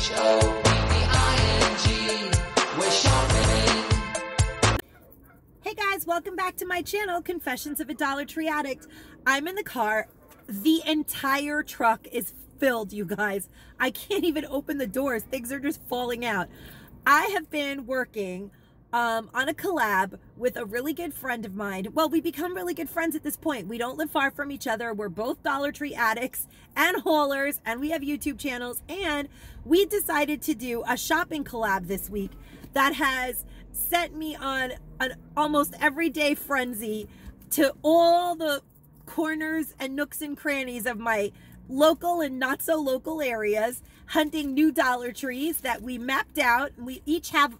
Hey guys, welcome back to my channel, Confessions of a Dollar Tree Addict. I'm in the car. The entire truck is filled, you guys. I can't even open the doors. Things are just falling out. I have been working um, on a collab with a really good friend of mine. Well, we become really good friends at this point. We don't live far from each other. We're both Dollar Tree addicts and haulers, and we have YouTube channels. And we decided to do a shopping collab this week that has sent me on an almost everyday frenzy to all the corners and nooks and crannies of my local and not so local areas, hunting new Dollar Trees that we mapped out. We each have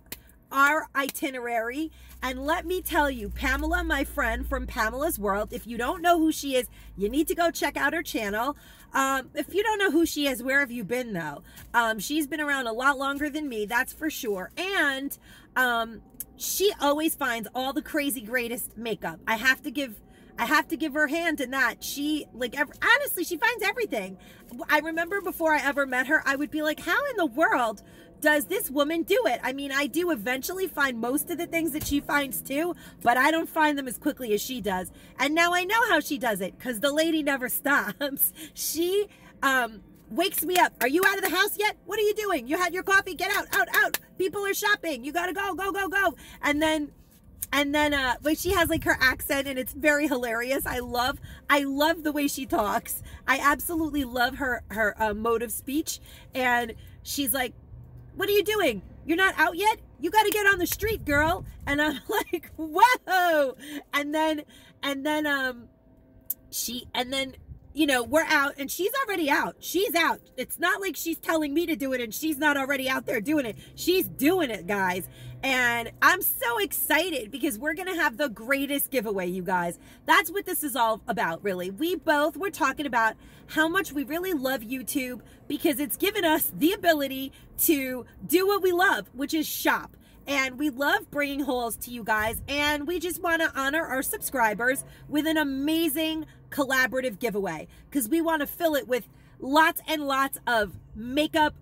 our itinerary. And let me tell you, Pamela, my friend from Pamela's World, if you don't know who she is, you need to go check out her channel. Um, if you don't know who she is, where have you been though? Um, she's been around a lot longer than me, that's for sure. And um, she always finds all the crazy greatest makeup. I have to give I have to give her hand in that. She like honestly, she finds everything. I remember before I ever met her, I would be like, how in the world does this woman do it? I mean, I do eventually find most of the things that she finds too, but I don't find them as quickly as she does. And now I know how she does it because the lady never stops. She um, wakes me up. Are you out of the house yet? What are you doing? You had your coffee? Get out, out, out. People are shopping. You got to go, go, go, go. And then and then uh but she has like her accent and it's very hilarious i love i love the way she talks i absolutely love her her uh, mode of speech and she's like what are you doing? You're not out yet? You got to get on the street, girl. And I'm like, whoa. And then, and then, um, she, and then, you know, we're out and she's already out. She's out. It's not like she's telling me to do it and she's not already out there doing it. She's doing it, guys. And I'm so excited because we're going to have the greatest giveaway, you guys. That's what this is all about, really. We both were talking about how much we really love YouTube because it's given us the ability to do what we love, which is shop. And we love bringing hauls to you guys. And we just want to honor our subscribers with an amazing collaborative giveaway because we want to fill it with lots and lots of makeup,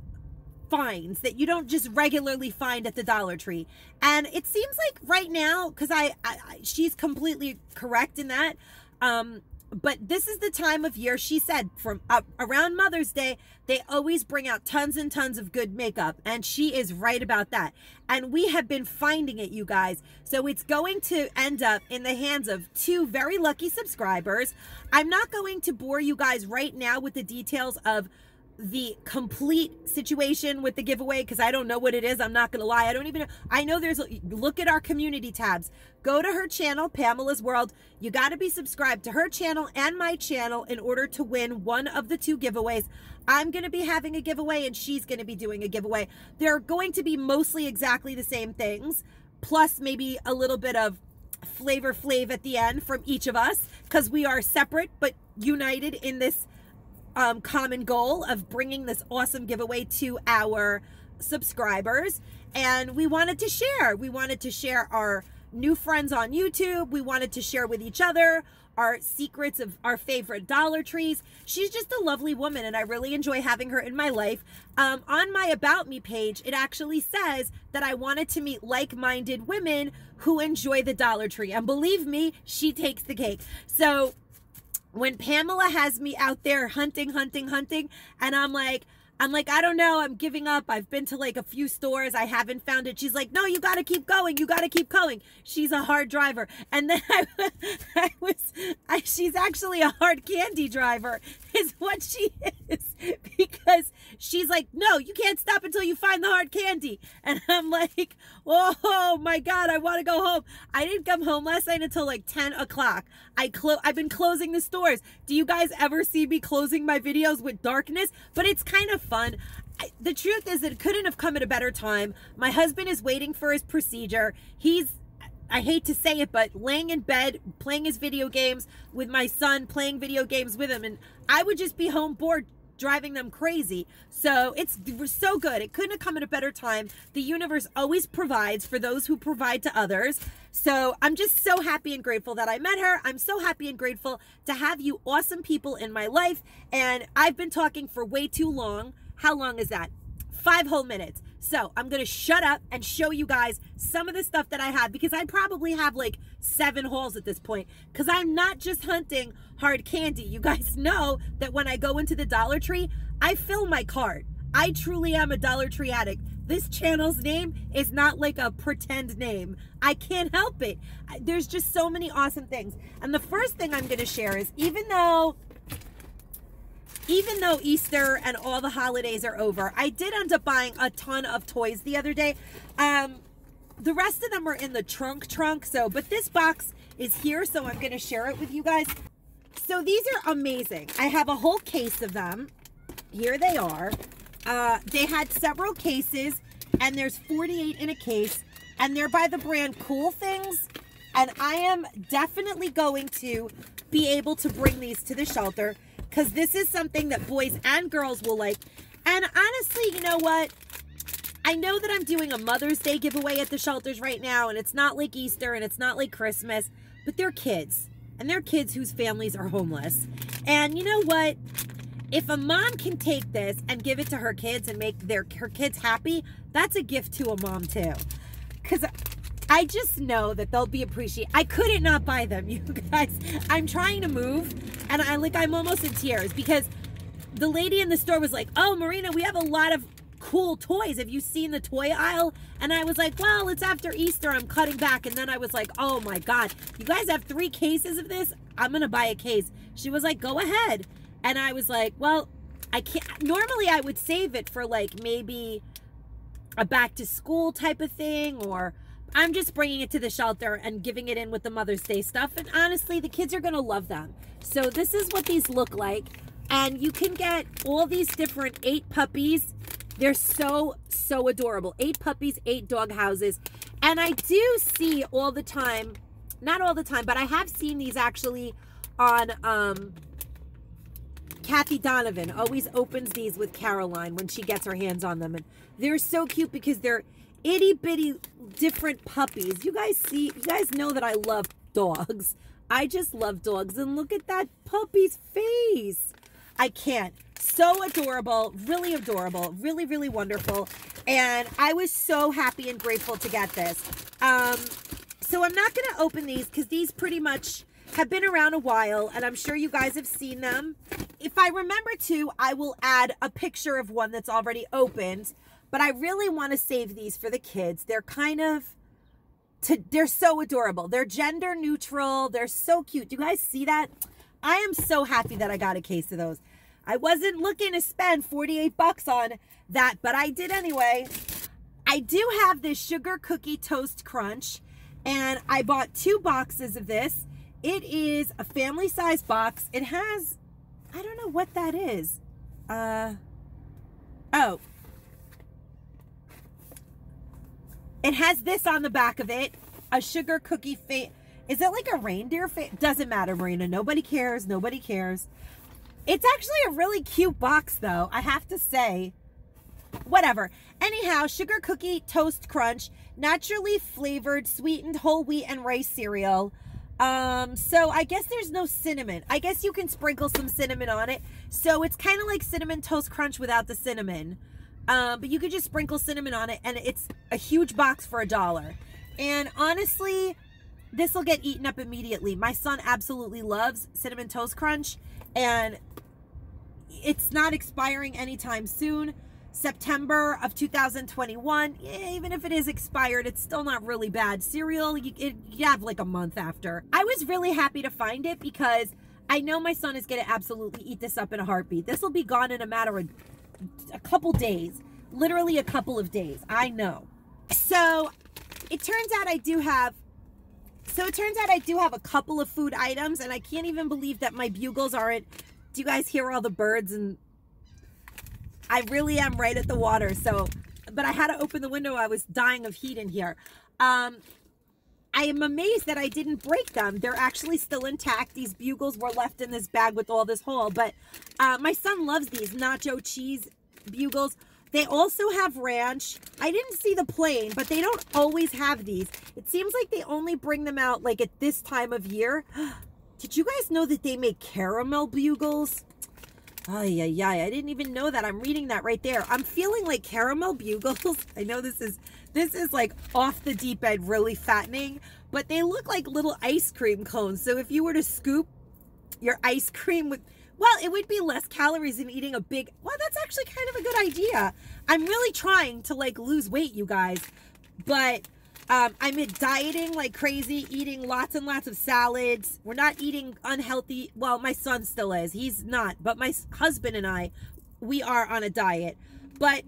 finds that you don't just regularly find at the Dollar Tree. And it seems like right now, because I, I, she's completely correct in that. Um, but this is the time of year she said from uh, around mother's day they always bring out tons and tons of good makeup and she is right about that and we have been finding it you guys so it's going to end up in the hands of two very lucky subscribers i'm not going to bore you guys right now with the details of the complete situation with the giveaway because I don't know what it is. I'm not going to lie. I don't even know. I know there's, a look at our community tabs. Go to her channel, Pamela's World. You got to be subscribed to her channel and my channel in order to win one of the two giveaways. I'm going to be having a giveaway and she's going to be doing a giveaway. They're going to be mostly exactly the same things, plus maybe a little bit of Flavor Flav at the end from each of us because we are separate but united in this um, common goal of bringing this awesome giveaway to our subscribers. And we wanted to share. We wanted to share our new friends on YouTube. We wanted to share with each other our secrets of our favorite Dollar Trees. She's just a lovely woman, and I really enjoy having her in my life. Um, on my About Me page, it actually says that I wanted to meet like minded women who enjoy the Dollar Tree. And believe me, she takes the cake. So when Pamela has me out there hunting, hunting, hunting, and I'm like, I'm like, I don't know. I'm giving up. I've been to like a few stores. I haven't found it. She's like, no, you got to keep going. You got to keep going. She's a hard driver. And then I, I was, I, she's actually a hard candy driver is what she is because she's like, no, you can't stop until you find the hard candy. And I'm like, oh my God, I want to go home. I didn't come home last night until like 10 o'clock. I clo- I've been closing the stores. Do you guys ever see me closing my videos with darkness? But it's kind of fun. I, the truth is, it couldn't have come at a better time. My husband is waiting for his procedure. He's I hate to say it, but laying in bed, playing his video games with my son, playing video games with him, and I would just be home bored driving them crazy. So it's so good. It couldn't have come at a better time. The universe always provides for those who provide to others. So I'm just so happy and grateful that I met her. I'm so happy and grateful to have you awesome people in my life. And I've been talking for way too long. How long is that? five whole minutes. So I'm going to shut up and show you guys some of the stuff that I have because I probably have like seven hauls at this point because I'm not just hunting hard candy. You guys know that when I go into the Dollar Tree, I fill my cart. I truly am a Dollar Tree addict. This channel's name is not like a pretend name. I can't help it. There's just so many awesome things. And the first thing I'm going to share is even though even though Easter and all the holidays are over, I did end up buying a ton of toys the other day. Um, the rest of them are in the trunk trunk. So, but this box is here, so I'm going to share it with you guys. So these are amazing. I have a whole case of them. Here they are. Uh, they had several cases, and there's 48 in a case, and they're by the brand Cool Things. And I am definitely going to be able to bring these to the shelter because this is something that boys and girls will like. And honestly, you know what? I know that I'm doing a Mother's Day giveaway at the shelters right now, and it's not like Easter and it's not like Christmas, but they're kids. And they're kids whose families are homeless. And you know what? If a mom can take this and give it to her kids and make their her kids happy, that's a gift to a mom too. Cause I just know that they'll be appreciated. I couldn't not buy them, you guys. I'm trying to move, and I like I'm almost in tears because the lady in the store was like, "Oh, Marina, we have a lot of cool toys. Have you seen the toy aisle?" And I was like, "Well, it's after Easter. I'm cutting back." And then I was like, "Oh my god, you guys have three cases of this? I'm gonna buy a case." She was like, "Go ahead," and I was like, "Well, I can't. Normally, I would save it for like maybe a back to school type of thing or." I'm just bringing it to the shelter and giving it in with the Mother's Day stuff. And honestly, the kids are going to love them. So this is what these look like. And you can get all these different eight puppies. They're so, so adorable. Eight puppies, eight dog houses. And I do see all the time, not all the time, but I have seen these actually on um, Kathy Donovan always opens these with Caroline when she gets her hands on them. And they're so cute because they're itty bitty different puppies. You guys see, you guys know that I love dogs. I just love dogs. And look at that puppy's face. I can't. So adorable, really adorable, really, really wonderful. And I was so happy and grateful to get this. Um, so I'm not going to open these because these pretty much have been around a while and I'm sure you guys have seen them. If I remember to, I will add a picture of one that's already opened, but I really want to save these for the kids. They're kind of to they're so adorable. They're gender neutral. They're so cute. Do you guys see that? I am so happy that I got a case of those. I wasn't looking to spend 48 bucks on that, but I did anyway. I do have this sugar cookie toast crunch and I bought two boxes of this. It is a family size box. It has, I don't know what that is. Uh, oh. It has this on the back of it, a sugar cookie face. Is it like a reindeer face? Doesn't matter, Marina. Nobody cares. Nobody cares. It's actually a really cute box, though. I have to say. Whatever. Anyhow, sugar cookie toast crunch, naturally flavored, sweetened whole wheat and rice cereal. Um, so I guess there's no cinnamon. I guess you can sprinkle some cinnamon on it. So it's kind of like cinnamon toast crunch without the cinnamon. Um, but you could just sprinkle cinnamon on it and it's a huge box for a dollar. And honestly, this will get eaten up immediately. My son absolutely loves cinnamon toast crunch and it's not expiring anytime soon. September of 2021. Yeah, even if it is expired, it's still not really bad. Cereal, you, it, you have like a month after. I was really happy to find it because I know my son is going to absolutely eat this up in a heartbeat. This will be gone in a matter of a couple days, literally a couple of days. I know. So it turns out I do have so it turns out I do have a couple of food items and I can't even believe that my bugles aren't do you guys hear all the birds and I really am right at the water so but I had to open the window I was dying of heat in here um I am amazed that I didn't break them. They're actually still intact. These bugles were left in this bag with all this hole. But uh, my son loves these nacho cheese bugles. They also have ranch. I didn't see the plain, but they don't always have these. It seems like they only bring them out like at this time of year. Did you guys know that they make caramel bugles? Oh yeah, yeah. I didn't even know that. I'm reading that right there. I'm feeling like caramel bugles. I know this is this is like off the deep end, really fattening, but they look like little ice cream cones. So if you were to scoop your ice cream with well, it would be less calories than eating a big. Well, that's actually kind of a good idea. I'm really trying to like lose weight, you guys, but um, I'm dieting like crazy, eating lots and lots of salads. We're not eating unhealthy. Well, my son still is. He's not, but my husband and I, we are on a diet. But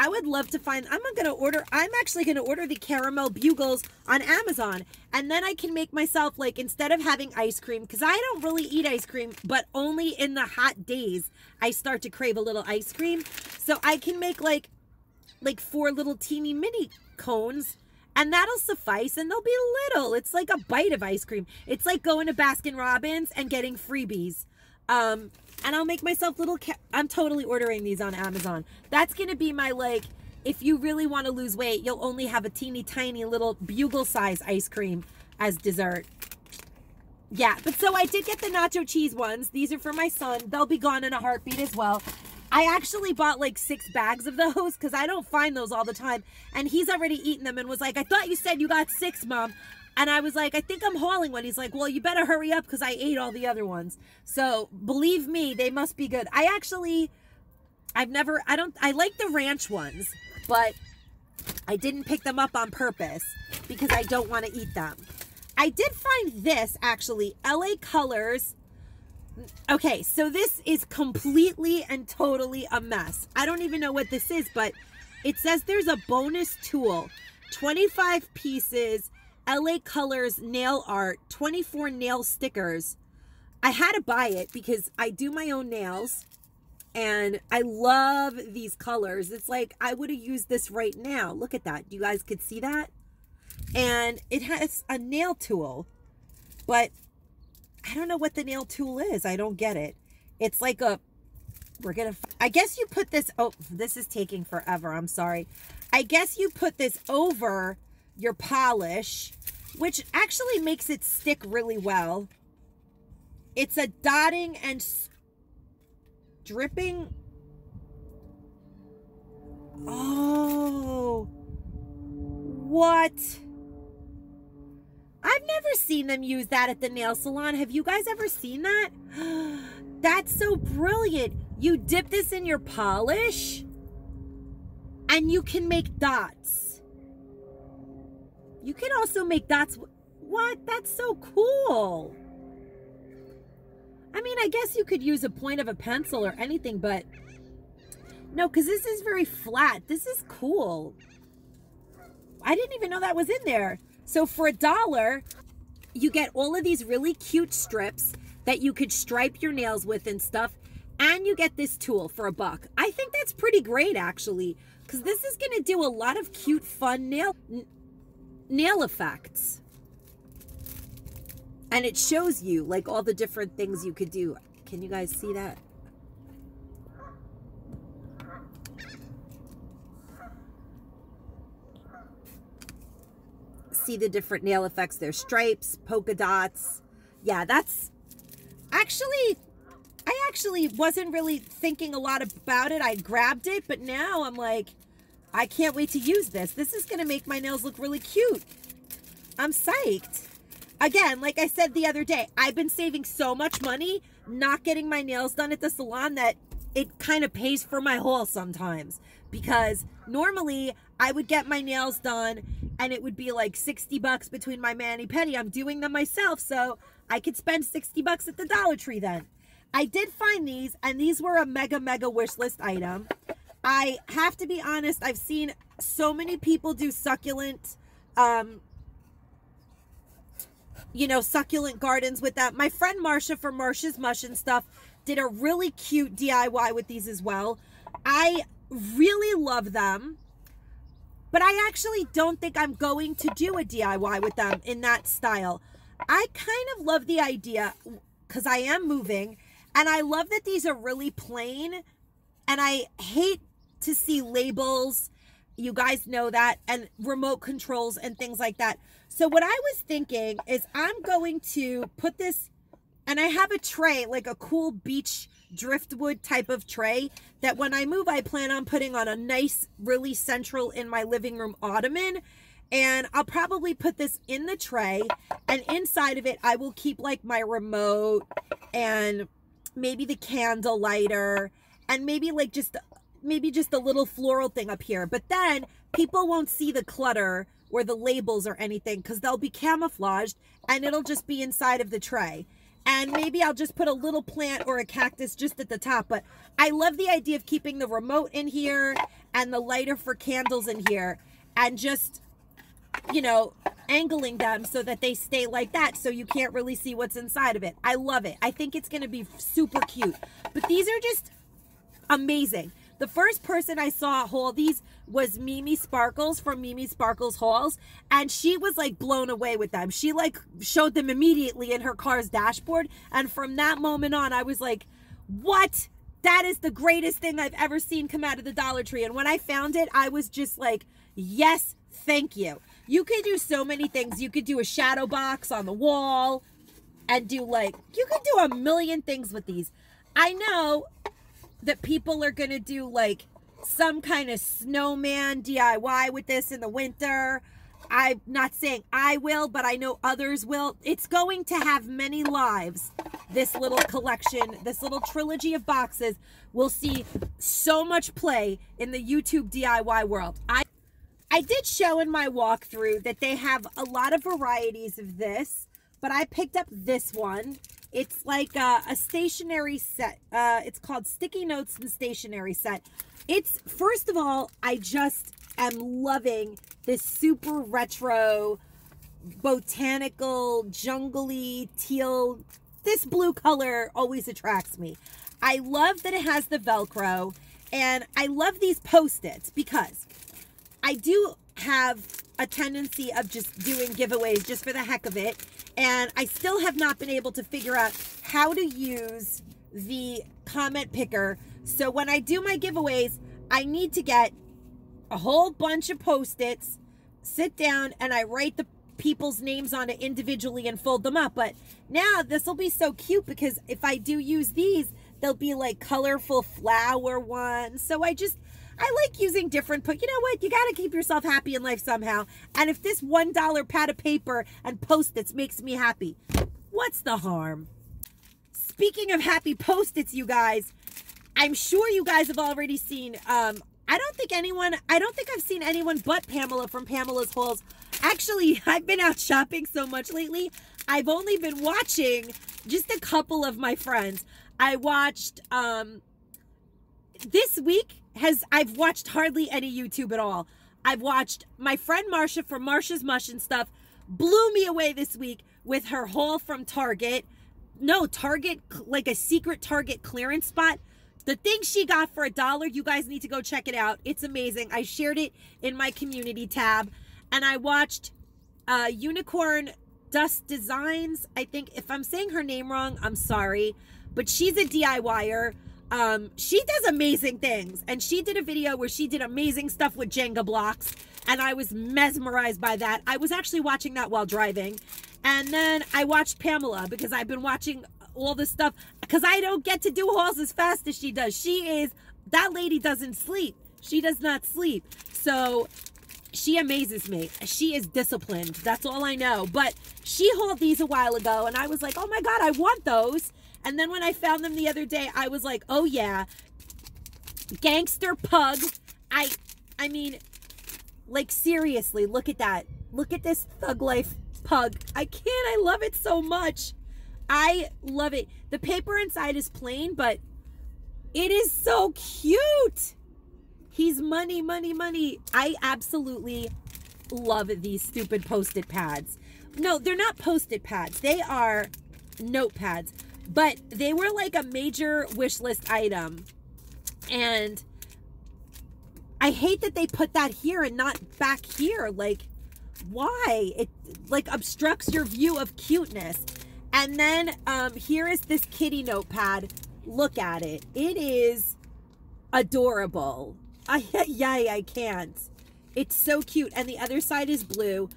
I would love to find, I'm going to order, I'm actually going to order the caramel bugles on Amazon. And then I can make myself like, instead of having ice cream, because I don't really eat ice cream, but only in the hot days, I start to crave a little ice cream. So I can make like, like four little teeny mini cones and that'll suffice and they'll be little. It's like a bite of ice cream. It's like going to Baskin Robbins and getting freebies. Um, and I'll make myself little, I'm totally ordering these on Amazon. That's going to be my like, if you really want to lose weight, you'll only have a teeny tiny little bugle size ice cream as dessert. Yeah, but so I did get the nacho cheese ones. These are for my son. They'll be gone in a heartbeat as well. I actually bought like six bags of those because I don't find those all the time. And he's already eaten them and was like, I thought you said you got six, mom. And I was like, I think I'm hauling one. He's like, well, you better hurry up because I ate all the other ones. So believe me, they must be good. I actually, I've never, I don't, I like the ranch ones, but I didn't pick them up on purpose because I don't want to eat them. I did find this actually, LA Colors. Okay, so this is completely and totally a mess. I don't even know what this is, but it says there's a bonus tool. 25 pieces, LA Colors nail art, 24 nail stickers. I had to buy it because I do my own nails and I love these colors. It's like I would have used this right now. Look at that. You guys could see that? And it has a nail tool, but I don't know what the nail tool is. I don't get it. It's like a, we're going to, I guess you put this, oh, this is taking forever. I'm sorry. I guess you put this over your polish, which actually makes it stick really well. It's a dotting and dripping. Oh, what? I've never seen them use that at the nail salon. Have you guys ever seen that? That's so brilliant. You dip this in your polish and you can make dots. You can also make dots. What? That's so cool. I mean, I guess you could use a point of a pencil or anything, but no, because this is very flat. This is cool. I didn't even know that was in there. So for a dollar, you get all of these really cute strips that you could stripe your nails with and stuff. And you get this tool for a buck. I think that's pretty great, actually, because this is going to do a lot of cute, fun nail nail effects. And it shows you like all the different things you could do. Can you guys see that? See the different nail effects. There's stripes, polka dots. Yeah, that's actually, I actually wasn't really thinking a lot about it. I grabbed it, but now I'm like, I can't wait to use this. This is going to make my nails look really cute. I'm psyched. Again, like I said the other day, I've been saving so much money not getting my nails done at the salon that it kind of pays for my haul sometimes. Because normally I would get my nails done and it would be like 60 bucks between my mani pedi. I'm doing them myself, so I could spend 60 bucks at the Dollar Tree then. I did find these, and these were a mega, mega wish list item. I have to be honest, I've seen so many people do succulent, um, you know, succulent gardens with that. My friend Marsha from Marsha's Mush and stuff did a really cute DIY with these as well. I really love them, but I actually don't think I'm going to do a DIY with them in that style. I kind of love the idea because I am moving and I love that these are really plain and I hate to see labels. You guys know that, and remote controls and things like that. So, what I was thinking is I'm going to put this And I have a tray, like a cool beach driftwood type of tray that when I move, I plan on putting on a nice, really central in my living room ottoman. And I'll probably put this in the tray and inside of it, I will keep like my remote and maybe the candle lighter and maybe like just maybe just a little floral thing up here. But then people won't see the clutter or the labels or anything because they'll be camouflaged and it'll just be inside of the tray. And maybe I'll just put a little plant or a cactus just at the top. But I love the idea of keeping the remote in here and the lighter for candles in here and just, you know, angling them so that they stay like that so you can't really see what's inside of it. I love it. I think it's going to be super cute. But these are just amazing. The first person I saw haul these was Mimi Sparkles from Mimi Sparkles Hauls, and she was like blown away with them. She like showed them immediately in her car's dashboard, and from that moment on, I was like, "What? That is the greatest thing I've ever seen come out of the Dollar Tree." And when I found it, I was just like, "Yes, thank you." You could do so many things. You could do a shadow box on the wall and do like you could do a million things with these. I know that people are going to do like some kind of snowman DIY with this in the winter. I'm not saying I will, but I know others will. It's going to have many lives. This little collection, this little trilogy of boxes will see so much play in the YouTube DIY world. I I did show in my walkthrough that they have a lot of varieties of this, but I picked up this one. It's like a, a stationery set. Uh, it's called Sticky Notes and Stationery Set. It's, first of all, I just am loving this super retro, botanical, jungly, teal. This blue color always attracts me. I love that it has the Velcro, and I love these Post-its because I do have a tendency of just doing giveaways just for the heck of it. And I still have not been able to figure out how to use the comment picker. So when I do my giveaways, I need to get a whole bunch of post-its, sit down, and I write the people's names on it individually and fold them up. But now this will be so cute because if I do use these, they'll be like colorful flower ones. So I just, I like using different, but you know what? You got to keep yourself happy in life somehow. And if this $1 pad of paper and post-its makes me happy, what's the harm? Speaking of happy post-its, you guys, I'm sure you guys have already seen, um, I don't think anyone, I don't think I've seen anyone but Pamela from Pamela's Hauls. Actually, I've been out shopping so much lately. I've only been watching just a couple of my friends. I watched, um, this week has I've watched hardly any YouTube at all. I've watched my friend Marsha from Marsha's Mush and stuff blew me away this week with her haul from Target. No, Target like a secret Target clearance spot. The thing she got for a dollar, you guys need to go check it out. It's amazing. I shared it in my community tab and I watched uh Unicorn Dust Designs. I think if I'm saying her name wrong, I'm sorry, but she's a DIYer um, she does amazing things. And she did a video where she did amazing stuff with Jenga blocks. And I was mesmerized by that. I was actually watching that while driving. And then I watched Pamela because I've been watching all this stuff because I don't get to do hauls as fast as she does. She is, that lady doesn't sleep. She does not sleep. So she amazes me. She is disciplined. That's all I know. But she hauled these a while ago and I was like, oh my God, I want those. And then when I found them the other day, I was like, oh yeah, gangster pug. I, I mean, like seriously, look at that. Look at this thug life pug. I can't, I love it so much. I love it. The paper inside is plain, but it is so cute. He's money, money, money. I absolutely love these stupid post-it pads. No, they're not post-it pads. They are notepads but they were like a major wish list item. And i hate that they put that here and not back here. Like why? It like obstructs your view of cuteness. And then um here is this kitty notepad. Look at it. It is adorable. I yeah i can't. It's so cute. And the other side is blue.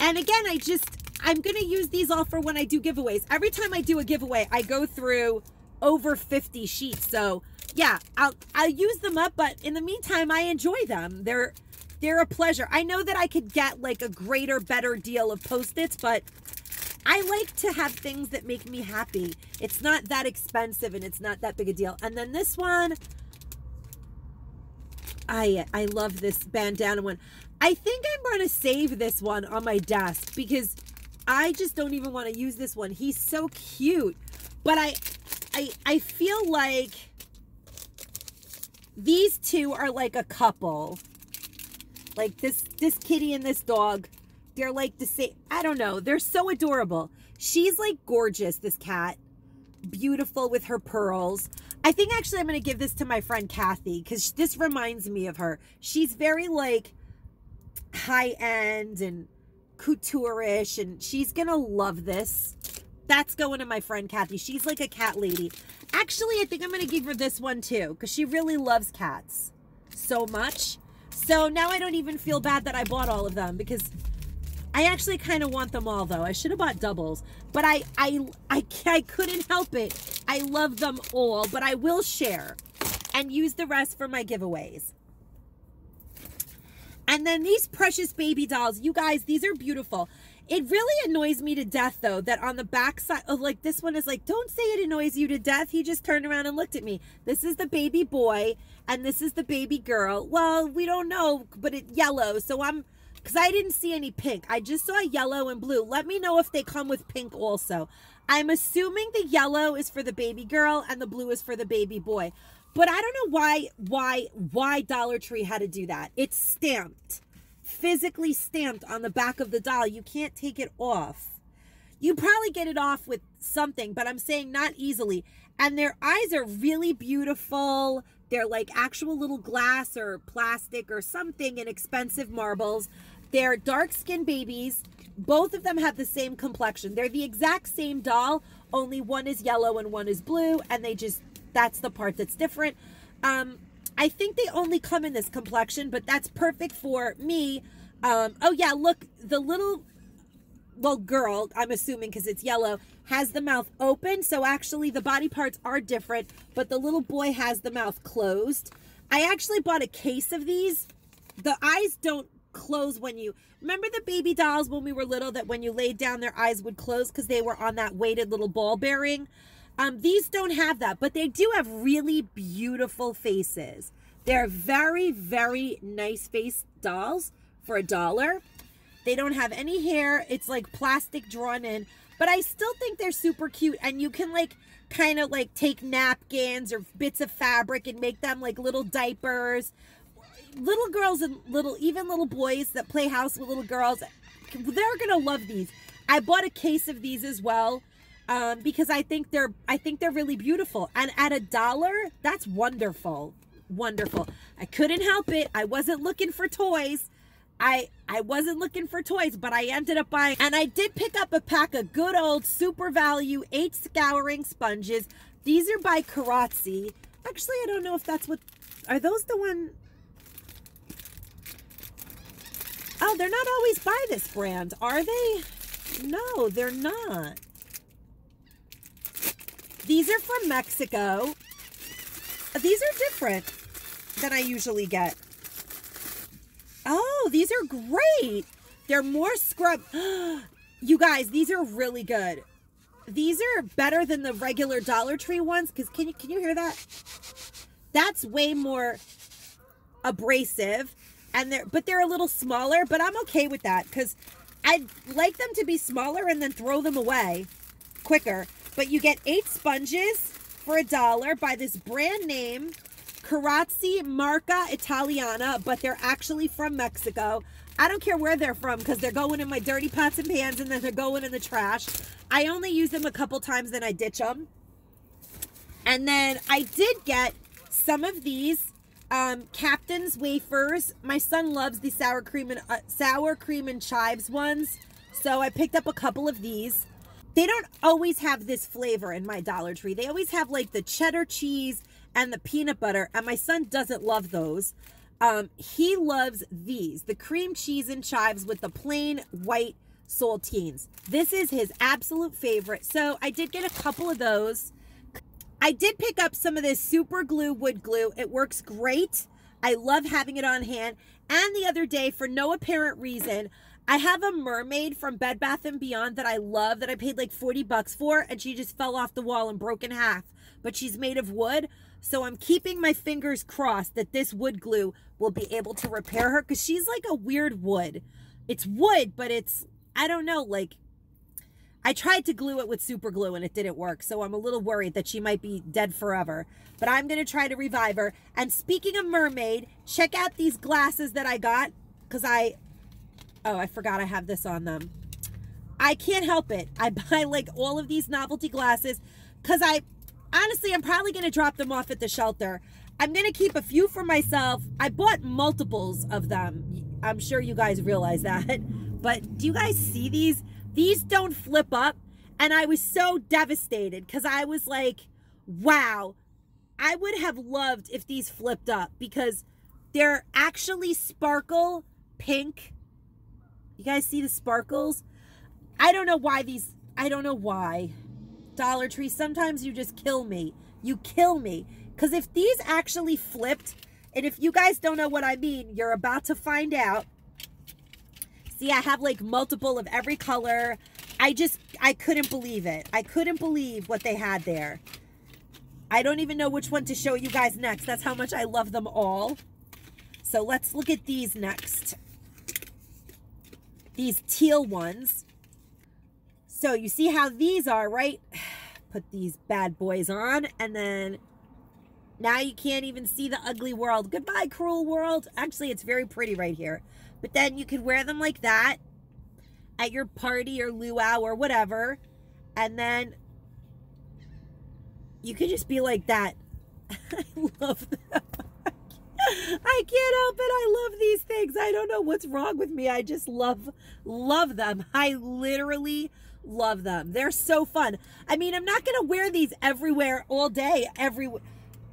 And again i just I'm going to use these all for when I do giveaways. Every time I do a giveaway, I go through over 50 sheets. So, yeah, I'll I'll use them up, but in the meantime, I enjoy them. They're they're a pleasure. I know that I could get like a greater, better deal of Post-its, but I like to have things that make me happy. It's not that expensive and it's not that big a deal. And then this one, I I love this bandana one. I think I'm going to save this one on my desk because I just don't even want to use this one. He's so cute. But I I I feel like these two are like a couple. Like this this kitty and this dog. They're like the same. I don't know. They're so adorable. She's like gorgeous, this cat. Beautiful with her pearls. I think actually I'm going to give this to my friend Kathy because this reminds me of her. She's very like high end and couture-ish and she's going to love this. That's going to my friend Kathy. She's like a cat lady. Actually, I think I'm going to give her this one too because she really loves cats so much. So now I don't even feel bad that I bought all of them because I actually kind of want them all though. I should have bought doubles, but I, I, I, I couldn't help it. I love them all, but I will share and use the rest for my giveaways. And then these precious baby dolls, you guys, these are beautiful. It really annoys me to death though that on the back side of like this one is like, don't say it annoys you to death. He just turned around and looked at me. This is the baby boy and this is the baby girl. Well, we don't know, but it yellow. So I'm because I didn't see any pink. I just saw yellow and blue. Let me know if they come with pink also. I'm assuming the yellow is for the baby girl and the blue is for the baby boy. But I don't know why why why Dollar Tree had to do that. It's stamped. Physically stamped on the back of the doll. You can't take it off. You probably get it off with something, but I'm saying not easily. And their eyes are really beautiful. They're like actual little glass or plastic or something in expensive marbles. They're dark skinned babies. Both of them have the same complexion. They're the exact same doll, only one is yellow and one is blue, and they just, that's the part that's different. Um, I think they only come in this complexion, but that's perfect for me. Um, oh yeah, look, the little, well, girl, I'm assuming because it's yellow, has the mouth open. So actually the body parts are different, but the little boy has the mouth closed. I actually bought a case of these. The eyes don't close when you remember the baby dolls when we were little that when you laid down their eyes would close because they were on that weighted little ball bearing um these don't have that but they do have really beautiful faces. They're very very nice face dolls for a dollar. They don't have any hair. It's like plastic drawn in but i still think they're super cute and you can like kind of like take napkins or bits of fabric and make them like little diapers. Little girls and little even little boys that play house with little girls they're gonna love these. I bought a case of these as well um, because i think they're i think they're really beautiful. And at a dollar that's wonderful. Wonderful. I couldn't help it. I wasn't looking for toys. I i wasn't looking for toys but i ended up buying and i did pick up a pack of good old super value eight scouring sponges. These are by Carazzi actually i don't know if that's what are those the one? Oh, they're not always by this brand, are they? No, they're not. These are from Mexico. These are different than I usually get. Oh, these are great. They're more scrub. you guys, these are really good. These are better than the regular Dollar Tree ones because can you can you hear that? That's way more abrasive and they're but they're a little smaller but i'm okay with that because i'd like them to be smaller and then throw them away quicker but you get eight sponges for a dollar by this brand name Carazzi Marca Italiana, but they're actually from Mexico. I don't care where they're from because they're going in my dirty pots and pans and then they're going in the trash. I only use them a couple times, then I ditch them. And then I did get some of these um, Captain's wafers. My son loves the sour cream and uh, sour cream and chives ones, so I picked up a couple of these. They don't always have this flavor in my Dollar Tree. They always have like the cheddar cheese and the peanut butter, and my son doesn't love those. Um, he loves these, the cream cheese and chives with the plain white Saltines. This is his absolute favorite. So I did get a couple of those. I did pick up some of this super glue wood glue. It works great. I love having it on hand. And the other day, for no apparent reason, I have a mermaid from Bed Bath & Beyond that I love that I paid like 40 bucks for and she just fell off the wall and broke in half. But she's made of wood. So I'm keeping my fingers crossed that this wood glue will be able to repair her because she's like a weird wood. It's wood, but it's, I don't know, like I tried to glue it with super glue and it didn't work. So I'm a little worried that she might be dead forever. But I'm going to try to revive her. And speaking of mermaid, check out these glasses that I got. Because I, oh, I forgot I have this on them. I can't help it. I buy like all of these novelty glasses because I, honestly, I'm probably going to drop them off at the shelter. I'm going to keep a few for myself. I bought multiples of them. I'm sure you guys realize that. But do you guys see these? These don't flip up. And I was so devastated because I was like, wow, I would have loved if these flipped up because they're actually sparkle pink. You guys see the sparkles? I don't know why these, I don't know why. Dollar Tree, sometimes you just kill me. You kill me. Because if these actually flipped, and if you guys don't know what I mean, you're about to find out. See, I have like multiple of every color. I just, I couldn't believe it. I couldn't believe what they had there. I don't even know which one to show you guys next. That's how much I love them all. So let's look at these next. These teal ones. So you see how these are, right? Put these bad boys on and then now you can't even see the ugly world. Goodbye, cruel world. Actually, it's very pretty right here. But then you could wear them like that at your party or luau or whatever. And then you could just be like that. I love them. I can't help it. I love these things. I don't know what's wrong with me. I just love, love them. I literally love them. They're so fun. I mean, I'm not going to wear these everywhere all day. Every,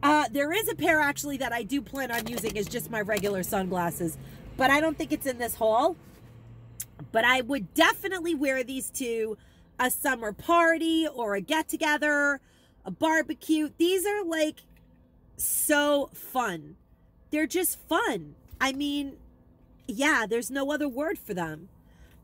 uh, there is a pair actually that I do plan on using is just my regular sunglasses but I don't think it's in this haul. But I would definitely wear these to a summer party or a get together, a barbecue. These are like so fun. They're just fun. I mean, yeah, there's no other word for them.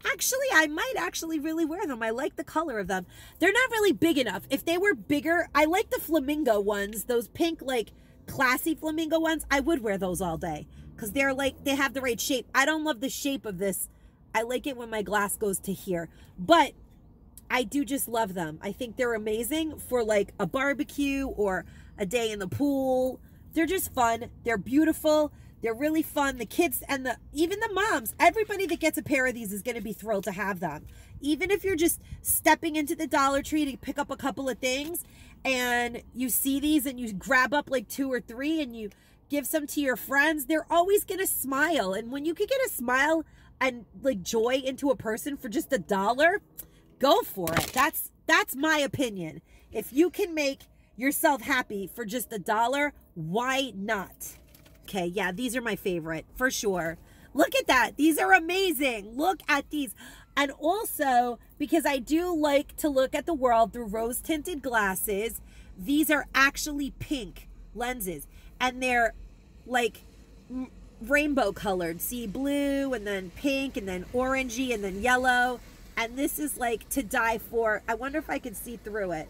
Actually, I might actually really wear them. I like the color of them. They're not really big enough. If they were bigger, I like the flamingo ones, those pink, like classy flamingo ones. I would wear those all day because they're like they have the right shape. I don't love the shape of this. I like it when my glass goes to here, but I do just love them. I think they're amazing for like a barbecue or a day in the pool. They're just fun. They're beautiful. They're really fun. The kids and the even the moms, everybody that gets a pair of these is going to be thrilled to have them. Even if you're just stepping into the Dollar Tree to pick up a couple of things and you see these and you grab up like two or three and you give some to your friends, they're always going to smile. And when you can get a smile and like joy into a person for just a dollar, go for it. That's that's my opinion. If you can make yourself happy for just a dollar, why not? Okay, yeah, these are my favorite for sure. Look at that. These are amazing. Look at these. And also, because I do like to look at the world through rose tinted glasses, these are actually pink lenses and they're like rainbow colored. See blue and then pink and then orangey and then yellow. And this is like to die for. I wonder if I can see through it.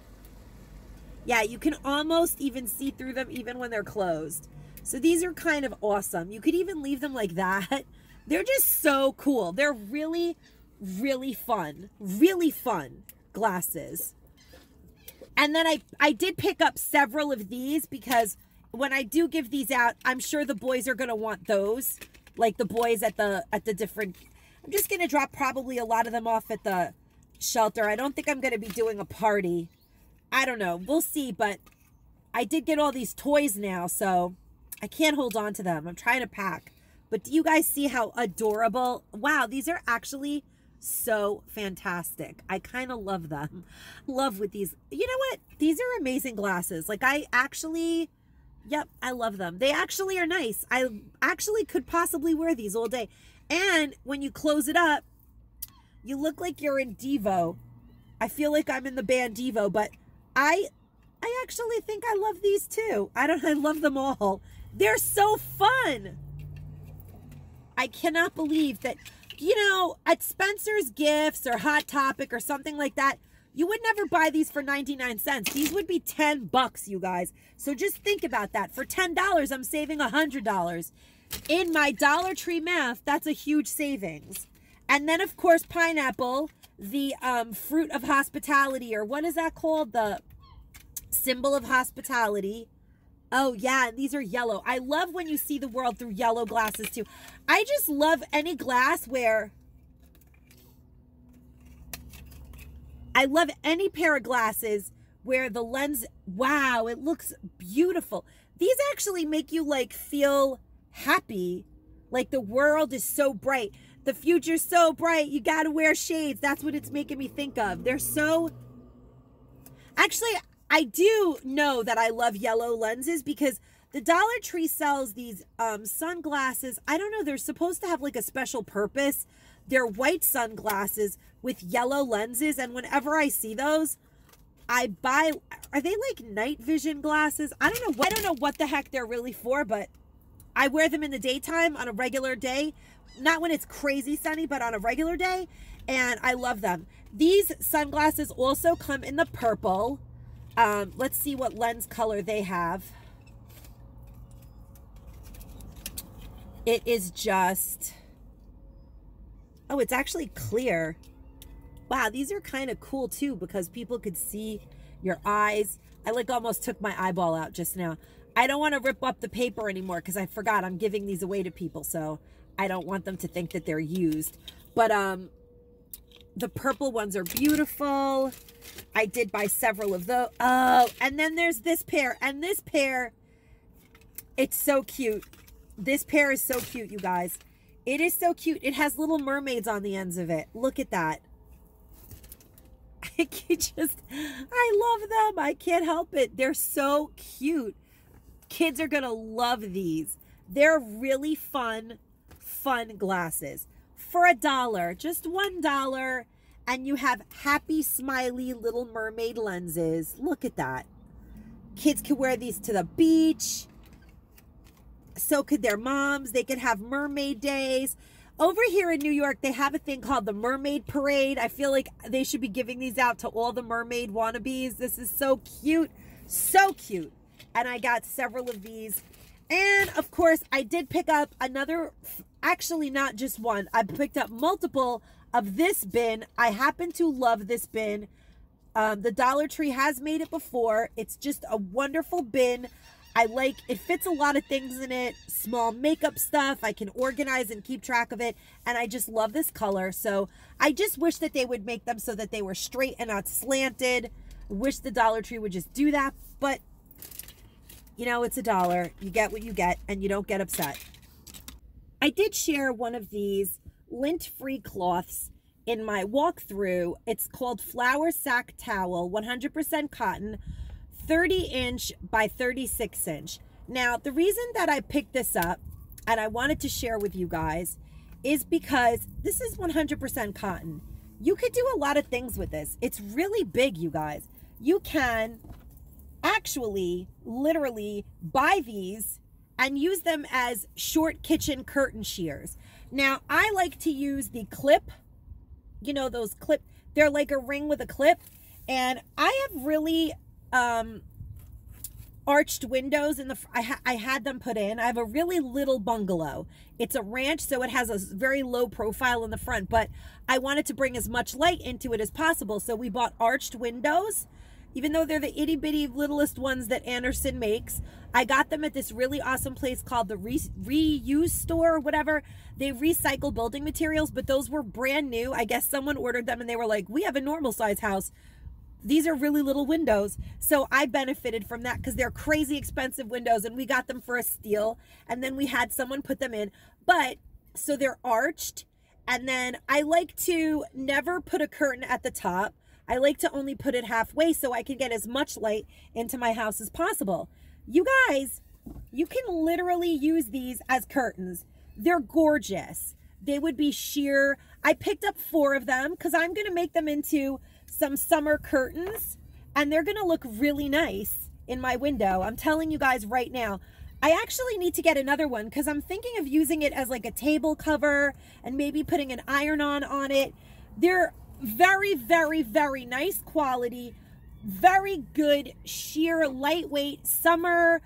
Yeah, you can almost even see through them even when they're closed. So these are kind of awesome. You could even leave them like that. They're just so cool. They're really, really fun. Really fun glasses. And then I, I did pick up several of these because when I do give these out, I'm sure the boys are going to want those. Like the boys at the at the different I'm just going to drop probably a lot of them off at the shelter. I don't think I'm going to be doing a party. I don't know. We'll see, but I did get all these toys now, so I can't hold on to them. I'm trying to pack. But do you guys see how adorable? Wow, these are actually so fantastic. I kind of love them. Love with these. You know what? These are amazing glasses. Like I actually Yep, I love them. They actually are nice. I actually could possibly wear these all day. And when you close it up, You look like you're in Devo. I feel like I'm in the band Devo, but I I actually think I love these too. I don't I love them all. They're so fun. I cannot believe that you know, at Spencer's Gifts or Hot Topic or something like that, you would never buy these for 99 cents. These would be 10 bucks, you guys. So just think about that. For $10, I'm saving $100. In my Dollar Tree math, that's a huge savings. And then, of course, pineapple, the um, fruit of hospitality, or what is that called? The symbol of hospitality. Oh, yeah, these are yellow. I love when you see the world through yellow glasses, too. I just love any glass where... I love any pair of glasses where the lens... Wow, it looks beautiful. These actually make you, like, feel happy. Like the world is so bright. The future's so bright. You got to wear shades. That's what it's making me think of. They're so... Actually, I do know that I love yellow lenses because the Dollar Tree sells these um, sunglasses. I don't know. They're supposed to have like a special purpose. They're white sunglasses with yellow lenses. And whenever I see those, I buy, are they like night vision glasses? I don't know. I don't know what the heck they're really for, but I wear them in the daytime on a regular day. Not when it's crazy sunny, but on a regular day. And I love them. These sunglasses also come in the purple. Um, let's see what lens color they have. It is just, oh, it's actually clear. Wow, these are kind of cool too because people could see your eyes. I like almost took my eyeball out just now. I don't want to rip up the paper anymore because I forgot I'm giving these away to people. So I don't want them to think that they're used. But um, the purple ones are beautiful. I did buy several of those. Oh, and then there's this pair. And this pair, it's so cute. This pair is so cute, you guys. It is so cute. It has little mermaids on the ends of it. Look at that. I can just, I love them. I can't help it. They're so cute. Kids are going to love these. They're really fun, fun glasses. For a dollar, just one dollar, and you have happy, smiley little mermaid lenses. Look at that. Kids can wear these to the beach. So could their moms. They could have mermaid days. Over here in New York, they have a thing called the Mermaid Parade. I feel like they should be giving these out to all the mermaid wannabes. This is so cute. So cute. And I got several of these. And of course, I did pick up another, actually not just one. I picked up multiple of this bin. I happen to love this bin. Um, the Dollar Tree has made it before. It's just a wonderful bin. I like, it fits a lot of things in it, small makeup stuff. I can organize and keep track of it. And I just love this color. So I just wish that they would make them so that they were straight and not slanted. Wish the Dollar Tree would just do that. But, you know, it's a dollar. You get what you get and you don't get upset. I did share one of these lint-free cloths in my walkthrough. It's called Flour Sack Towel, 100% cotton 30 inch by 36 inch. Now, the reason that I picked this up and I wanted to share with you guys is because this is 100% cotton. You could do a lot of things with this. It's really big, you guys. You can actually literally buy these and use them as short kitchen curtain shears. Now, I like to use the clip, you know, those clip, they're like a ring with a clip. And I have really um, arched windows in the I, ha I had them put in. I have a really little bungalow. It's a ranch, so it has a very low profile in the front, but I wanted to bring as much light into it as possible. So we bought arched windows. Even though they're the itty bitty littlest ones that Andersen makes, I got them at this really awesome place called the Re Reuse Store or whatever. They recycle building materials, but those were brand new. I guess someone ordered them and they were like, we have a normal size house these are really little windows. So I benefited from that because they're crazy expensive windows and we got them for a steal. And then we had someone put them in. But so they're arched. And then I like to never put a curtain at the top. I like to only put it halfway so I can get as much light into my house as possible. You guys, you can literally use these as curtains. They're gorgeous. they would be sheer. I picked up four of them because I'm going to make them into some summer curtains and they're going to look really nice in my window. I'm telling you guys right now. I actually need to get another one because I'm thinking of using it as like a table cover and maybe putting an iron on on it. They're very, very, very nice quality, very good, sheer, lightweight summer.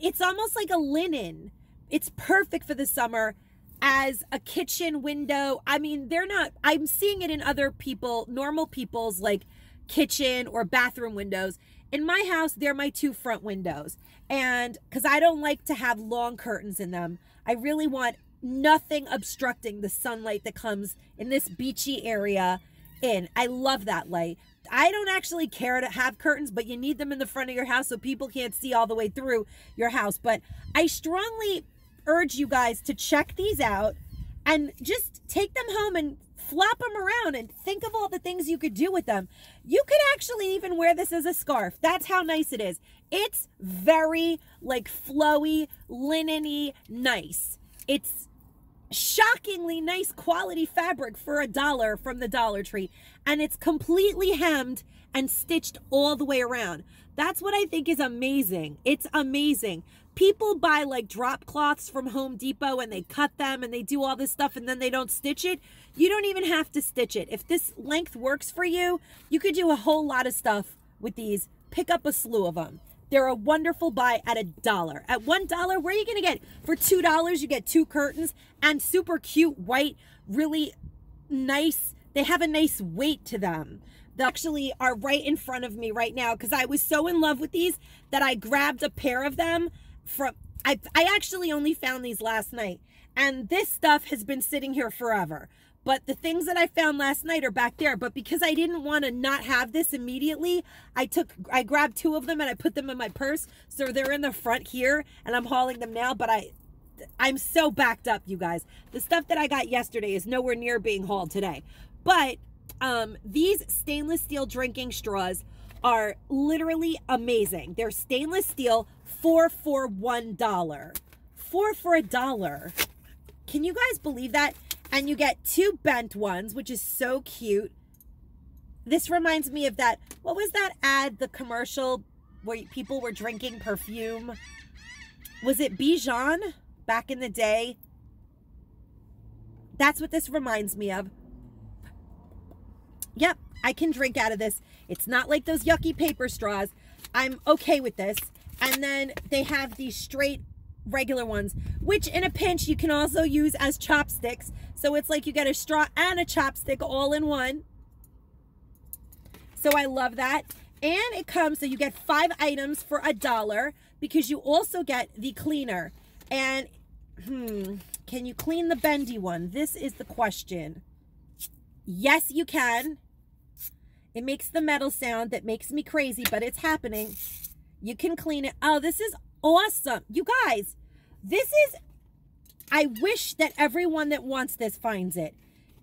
It's almost like a linen. It's perfect for the summer as a kitchen window. I mean, they're not, I'm seeing it in other people, normal people's like kitchen or bathroom windows. In my house, they're my two front windows. And because I don't like to have long curtains in them, I really want nothing obstructing the sunlight that comes in this beachy area in. I love that light. I don't actually care to have curtains, but you need them in the front of your house so people can't see all the way through your house. But I strongly urge you guys to check these out and just take them home and flop them around and think of all the things you could do with them. You could actually even wear this as a scarf. That's how nice it is. It's very like flowy, linen-y nice. It's shockingly nice quality fabric for a dollar from the Dollar Tree. And it's completely hemmed and stitched all the way around. That's what I think is amazing. It's amazing. People buy like drop cloths from Home Depot and they cut them and they do all this stuff and then they don't stitch it. You don't even have to stitch it. If this length works for you, you could do a whole lot of stuff with these. Pick up a slew of them. They're a wonderful buy at a dollar. At one dollar, where are you going to get? For two dollars, you get two curtains and super cute white, really nice. They have a nice weight to them. They actually are right in front of me right now because I was so in love with these that I grabbed a pair of them from. I, I actually only found these last night. And this stuff has been sitting here forever. But the things that I found last night are back there. But because I didn't want to not have this immediately, I took, I grabbed two of them and I put them in my purse. So they're in the front here and I'm hauling them now. But I, I'm so backed up, you guys. The stuff that I got yesterday is nowhere near being hauled today. But um, these stainless steel drinking straws are literally amazing. They're stainless steel, four for one dollar. Four for a dollar. Can you guys believe that? And you get two bent ones, which is so cute. This reminds me of that, what was that ad, the commercial where people were drinking perfume? Was it Bijan back in the day? That's what this reminds me of. Yep, I can drink out of this. It's not like those yucky paper straws. I'm okay with this. And then they have these straight regular ones, which in a pinch you can also use as chopsticks. So it's like you get a straw and a chopstick all in one. So I love that. And it comes, so you get five items for a dollar because you also get the cleaner. And, hmm, can you clean the bendy one? This is the question. Yes, you can. It makes the metal sound that makes me crazy, but it's happening. You can clean it. Oh, this is awesome. You guys, this is, I wish that everyone that wants this finds it.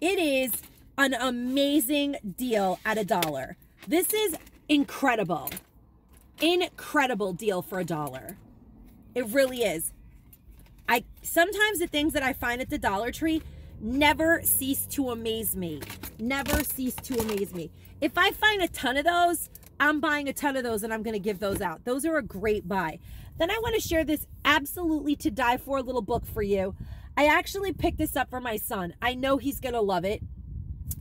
It is an amazing deal at a dollar. This is incredible. Incredible deal for a dollar. It really is. I sometimes the things that I find at the Dollar Tree never cease to amaze me. Never cease to amaze me. If I find a ton of those, I'm buying a ton of those and I'm going to give those out. Those are a great buy. Then I want to share this absolutely to die for little book for you. I actually picked this up for my son. I know he's going to love it.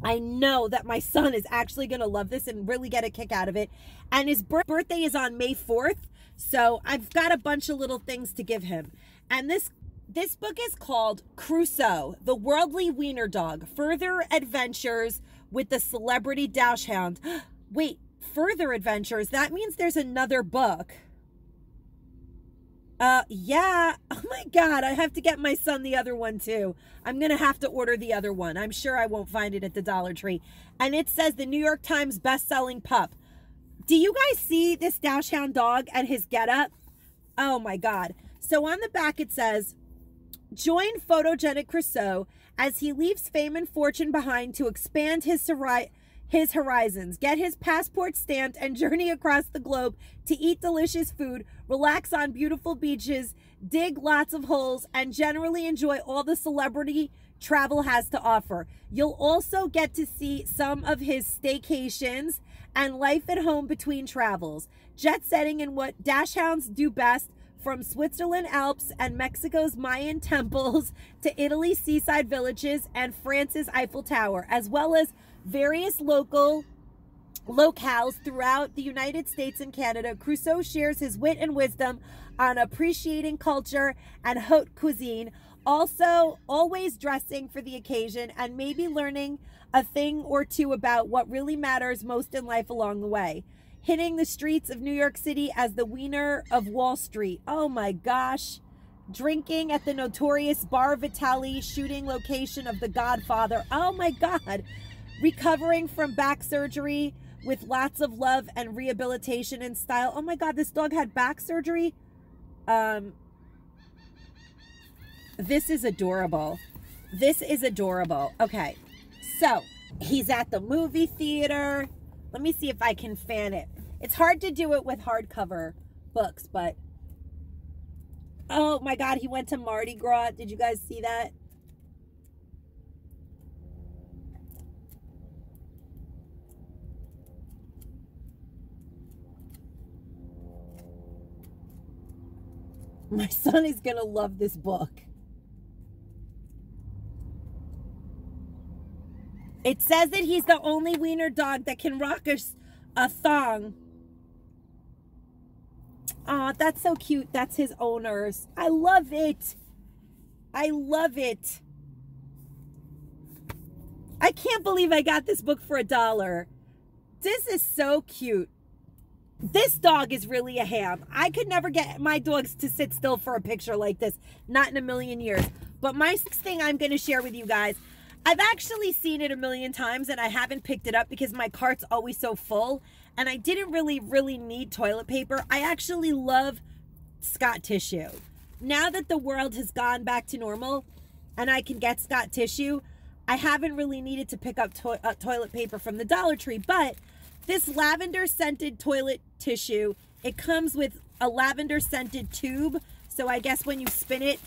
I know that my son is actually going to love this and really get a kick out of it. And his birthday is on May 4th. So I've got a bunch of little things to give him. And this this book is called Crusoe, the Worldly Wiener Dog, Further Adventures with the Celebrity Dachshund. Wait, Further Adventures? That means there's another book. Uh, yeah. Oh my God. I have to get my son the other one too. I'm going to have to order the other one. I'm sure I won't find it at the Dollar Tree. And it says the New York Times best-selling pup. Do you guys see this Dachshund dog and his getup? Oh my God. So on the back it says, Join photogenic Crusoe as he leaves fame and fortune behind to expand his, his horizons, get his passport stamped, and journey across the globe to eat delicious food, relax on beautiful beaches, dig lots of holes, and generally enjoy all the celebrity travel has to offer. You'll also get to see some of his staycations and life at home between travels, jet setting and what dachshunds do best from Switzerland Alps and Mexico's Mayan temples to Italy's seaside villages and France's Eiffel Tower, as well as various local locales throughout the United States and Canada. Crusoe shares his wit and wisdom on appreciating culture and haute cuisine, also always dressing for the occasion and maybe learning a thing or two about what really matters most in life along the way. Hitting the streets of New York City as the wiener of Wall Street. Oh my gosh. Drinking at the notorious Bar Vitelli shooting location of The Godfather. Oh my God. Recovering from back surgery with lots of love and rehabilitation and style. Oh my God, this dog had back surgery. Um, this is adorable. This is adorable. Okay, so he's at the movie theater. Let me see if I can fan it. It's hard to do it with hardcover books, but oh my God, he went to Mardi Gras. Did you guys see that? My son is going to love this book. It says that he's the only wiener dog that can rock a, a thong. Oh, that's so cute. That's his owner's. I love it. I love it. I can't believe I got this book for a dollar. This is so cute. This dog is really a ham. I could never get my dogs to sit still for a picture like this. Not in a million years. But my sixth thing I'm going to share with you guys, I've actually seen it a million times and I haven't picked it up because my cart's always so full. And I didn't really, really need toilet paper. I actually love Scott tissue. Now that the world has gone back to normal and I can get Scott tissue, I haven't really needed to pick up to uh, toilet paper from the Dollar Tree. But this lavender scented toilet tissue, it comes with a lavender scented tube. So I guess when you spin it,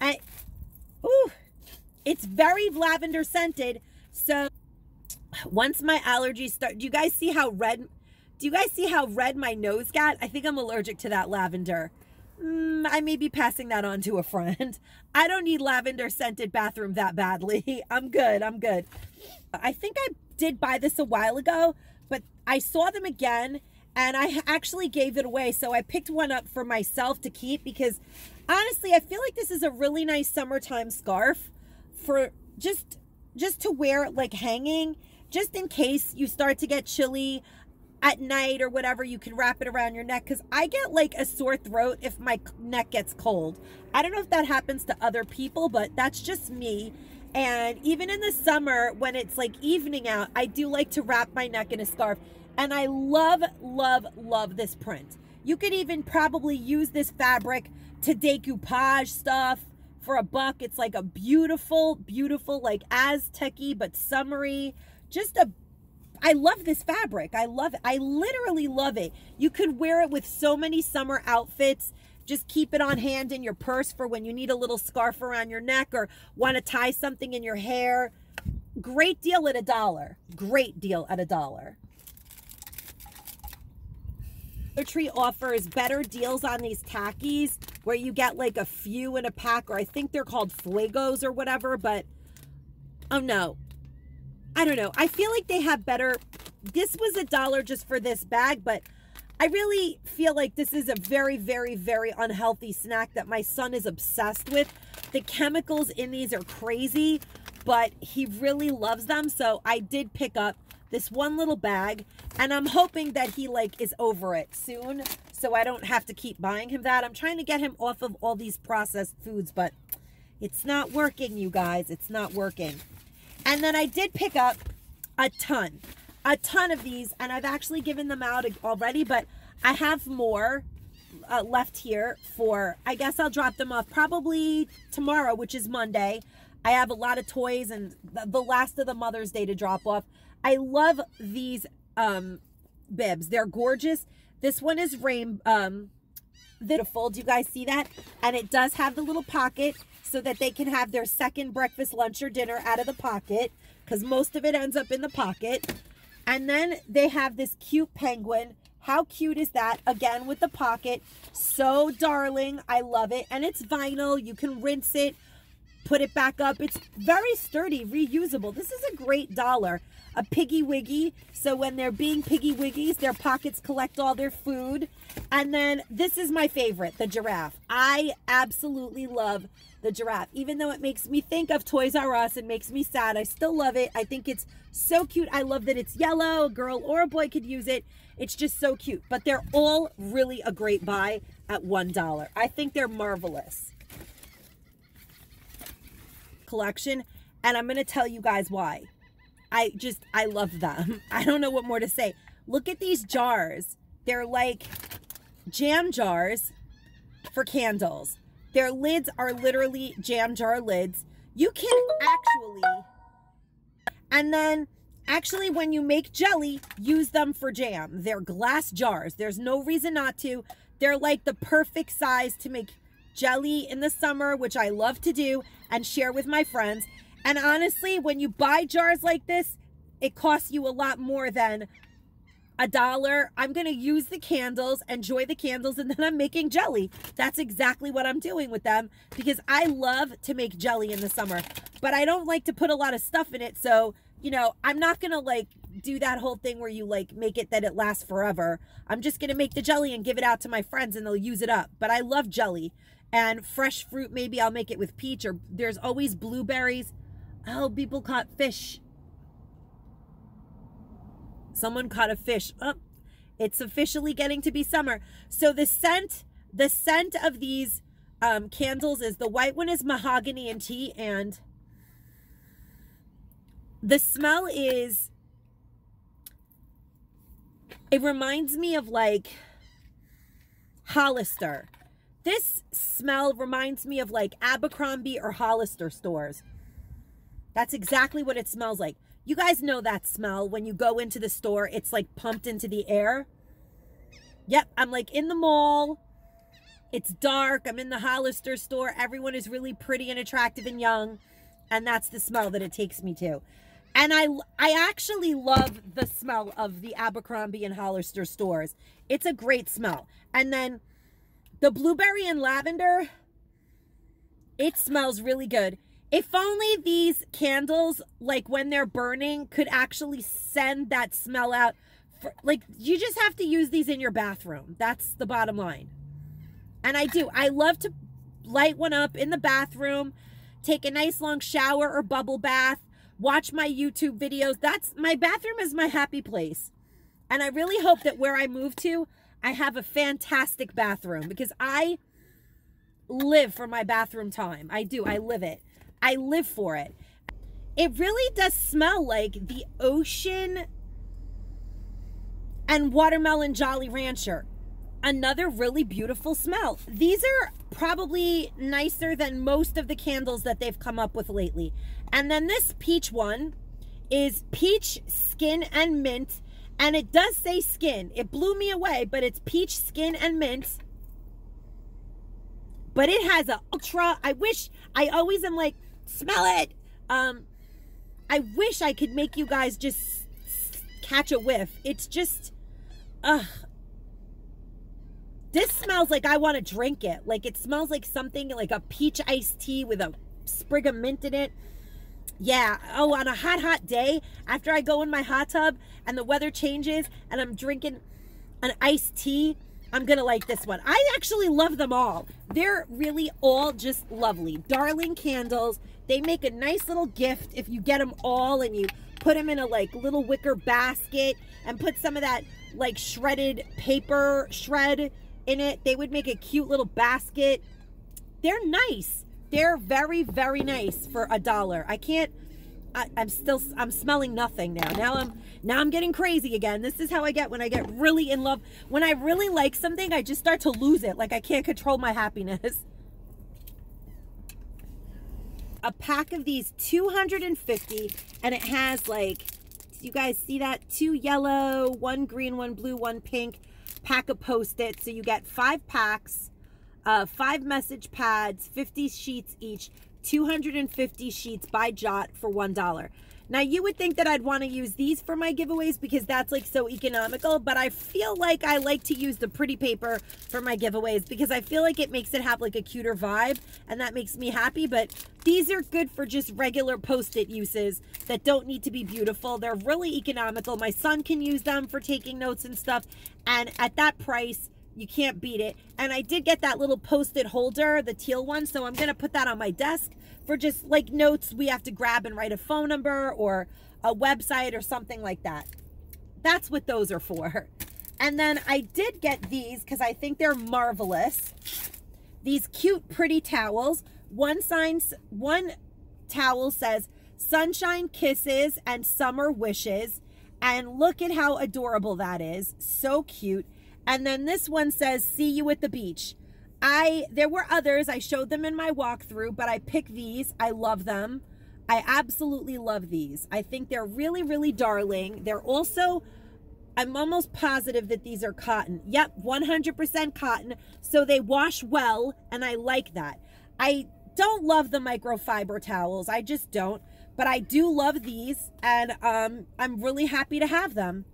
I, ooh, it's very lavender scented. So once my allergies start, do you guys see how red, do you guys see how red my nose got? I think I'm allergic to that lavender. Mm, I may be passing that on to a friend. I don't need lavender scented bathroom that badly. I'm good. I'm good. I think I did buy this a while ago, I saw them again and I actually gave it away. So I picked one up for myself to keep because honestly, I feel like this is a really nice summertime scarf for just just to wear like hanging just in case you start to get chilly at night or whatever you can wrap it around your neck because i get like a sore throat if my neck gets cold i don't know if that happens to other people but that's just me and even in the summer when it's like evening out i do like to wrap my neck in a scarf and i love love love this print you could even probably use this fabric to decoupage stuff for a buck. It's like a beautiful, beautiful, like Aztec but summery. Just a, I love this fabric. I love it. I literally love it. You could wear it with so many summer outfits. Just keep it on hand in your purse for when you need a little scarf around your neck or want to tie something in your hair. Great deal at a dollar. Great deal at a dollar. Dollar Tree offers better deals on these Takis where you get like a few in a pack, or I think they're called Fuegos or whatever, but oh no. I don't know. I feel like they have better. This was a dollar just for this bag, but I really feel like this is a very, very, very unhealthy snack that my son is obsessed with. The chemicals in these are crazy, but he really loves them. So I did pick up this one little bag and I'm hoping that he like is over it soon so I don't have to keep buying him that. I'm trying to get him off of all these processed foods, but it's not working, you guys. It's not working. And then I did pick up a ton, a ton of these, and I've actually given them out already, but I have more uh, left here for, I guess I'll drop them off probably tomorrow, which is Monday. I have a lot of toys and the last of the Mother's Day to drop off. I love these um, bibs. They're gorgeous. This one is rain. Um, that fold. You guys see that? And it does have the little pocket so that they can have their second breakfast, lunch, or dinner out of the pocket because most of it ends up in the pocket. And then they have this cute penguin. How cute is that? Again, with the pocket. So darling. I love it. And it's vinyl. You can rinse it, put it back up. It's very sturdy, reusable. This is a great dollar. A piggy wiggy. So when they're being piggy wiggies, their pockets collect all their food. And then this is my favorite, the giraffe. I absolutely love the giraffe. Even though it makes me think of Toys R Us and makes me sad, I still love it. I think it's so cute. I love that it's yellow. A girl or a boy could use it. It's just so cute. But they're all really a great buy at $1. I think they're marvelous. Collection. And I'm going to tell you guys why. I just, I love them. I don't know what more to say. Look at these jars. They're like jam jars for candles. Their lids are literally jam jar lids. You can actually, and then actually when you make jelly, use them for jam. They're glass jars. There's no reason not to. They're like the perfect size to make jelly in the summer, which I love to do and share with my friends. And honestly, when you buy jars like this, it costs you a lot more than a dollar. I'm going to use the candles, enjoy the candles, and then I'm making jelly. That's exactly what I'm doing with them because I love to make jelly in the summer, but I don't like to put a lot of stuff in it. So, you know, I'm not going to like do that whole thing where you like make it that it lasts forever. I'm just going to make the jelly and give it out to my friends and they'll use it up. But I love jelly and fresh fruit. Maybe I'll make it with peach or there's always blueberries. Oh, people caught fish Someone caught a fish. Oh, it's officially getting to be summer. So the scent, the scent of these um, candles is the white one is mahogany and tea, and the smell is. It reminds me of like Hollister. This smell reminds me of like Abercrombie or Hollister stores. That's exactly what it smells like. You guys know that smell when you go into the store, it's like pumped into the air. Yep, I'm like in the mall. It's dark. I'm in the Hollister store. Everyone is really pretty and attractive and young. And that's the smell that it takes me to. And I, I actually love the smell of the Abercrombie and Hollister stores. It's a great smell. And then the blueberry and lavender, it smells really good. If only these candles, like when they're burning, could actually send that smell out. For, like, you just have to use these in your bathroom. That's the bottom line. And I do. I love to light one up in the bathroom, take a nice long shower or bubble bath, watch my YouTube videos. That's my bathroom is my happy place. And I really hope that where I move to, I have a fantastic bathroom because I live for my bathroom time. I do. I live it. I live for it. It really does smell like the ocean and watermelon Jolly Rancher. Another really beautiful smell. These are probably nicer than most of the candles that they've come up with lately. And then this peach one is peach skin and mint. And it does say skin. It blew me away, but it's peach skin and mint. But it has a ultra, I wish, I always am like, Smell it. Um, I wish I could make you guys just catch a whiff. It's just, ugh. This smells like I want to drink it. Like it smells like something like a peach iced tea with a sprig of mint in it. Yeah. Oh, on a hot, hot day, after I go in my hot tub and the weather changes and I'm drinking an iced tea, I'm going to like this one. I actually love them all. They're really all just lovely. Darling candles. They make a nice little gift if you get them all and you put them in a like little wicker basket and put some of that like shredded paper shred in it. They would make a cute little basket. They're nice. They're very, very nice for a dollar. I can't I, am still I'm smelling nothing now. Now I'm now I'm getting crazy again. This is how I get when I get really in love. When I really like something, I just start to lose it. Like I can't control my happiness. A pack of these 250 and it has like you guys see that? Two yellow, one green, one blue, one pink pack of post-its. So you get five packs uh, five message pads, 50 sheets each, 250 sheets by Jot for $1. Now, you would think that I'd want to use these for my giveaways because that's like so economical, but I feel like I like to use the pretty paper for my giveaways because I feel like it makes it have like a cuter vibe and that makes me happy. But these are good for just regular post-it uses that don't need to be beautiful. They're really economical. My son can use them for taking notes and stuff. And at that price, you can't beat it. And I did get that little post-it holder, the teal one, so I'm going to put that on my desk for just like notes we have to grab and write a phone number or a website or something like that. That's what those are for. And then I did get these because I think they're marvelous. These cute, pretty towels. One signs, one towel says sunshine kisses and summer wishes. And look at how adorable that is. So cute. And then this one says, see you at the beach. I, there were others, I showed them in my walkthrough, but I picked these. I love them. I absolutely love these. I think they're really, really darling. They're also, I'm almost positive that these are cotton. Yep, 100% cotton. So they wash well, and I like that. I don't love the microfiber towels. I just don't. But I do love these, and um, I'm really happy to have them.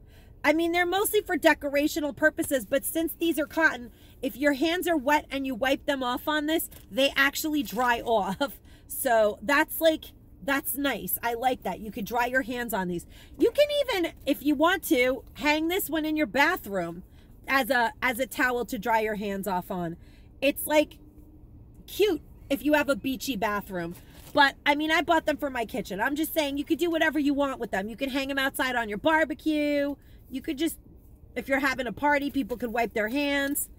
I mean, they're mostly for decorational purposes, but since these are cotton, if your hands are wet and you wipe them off on this, they actually dry off. So that's like, that's nice. I like that. You could dry your hands on these. You can even, if you want to, hang this one in your bathroom as a as a towel to dry your hands off on. It's like cute if you have a beachy bathroom. But I mean, I bought them for my kitchen. I'm just saying you could do whatever you want with them. You can hang them outside on your barbecue. You could just, if you're having a party, people could wipe their hands.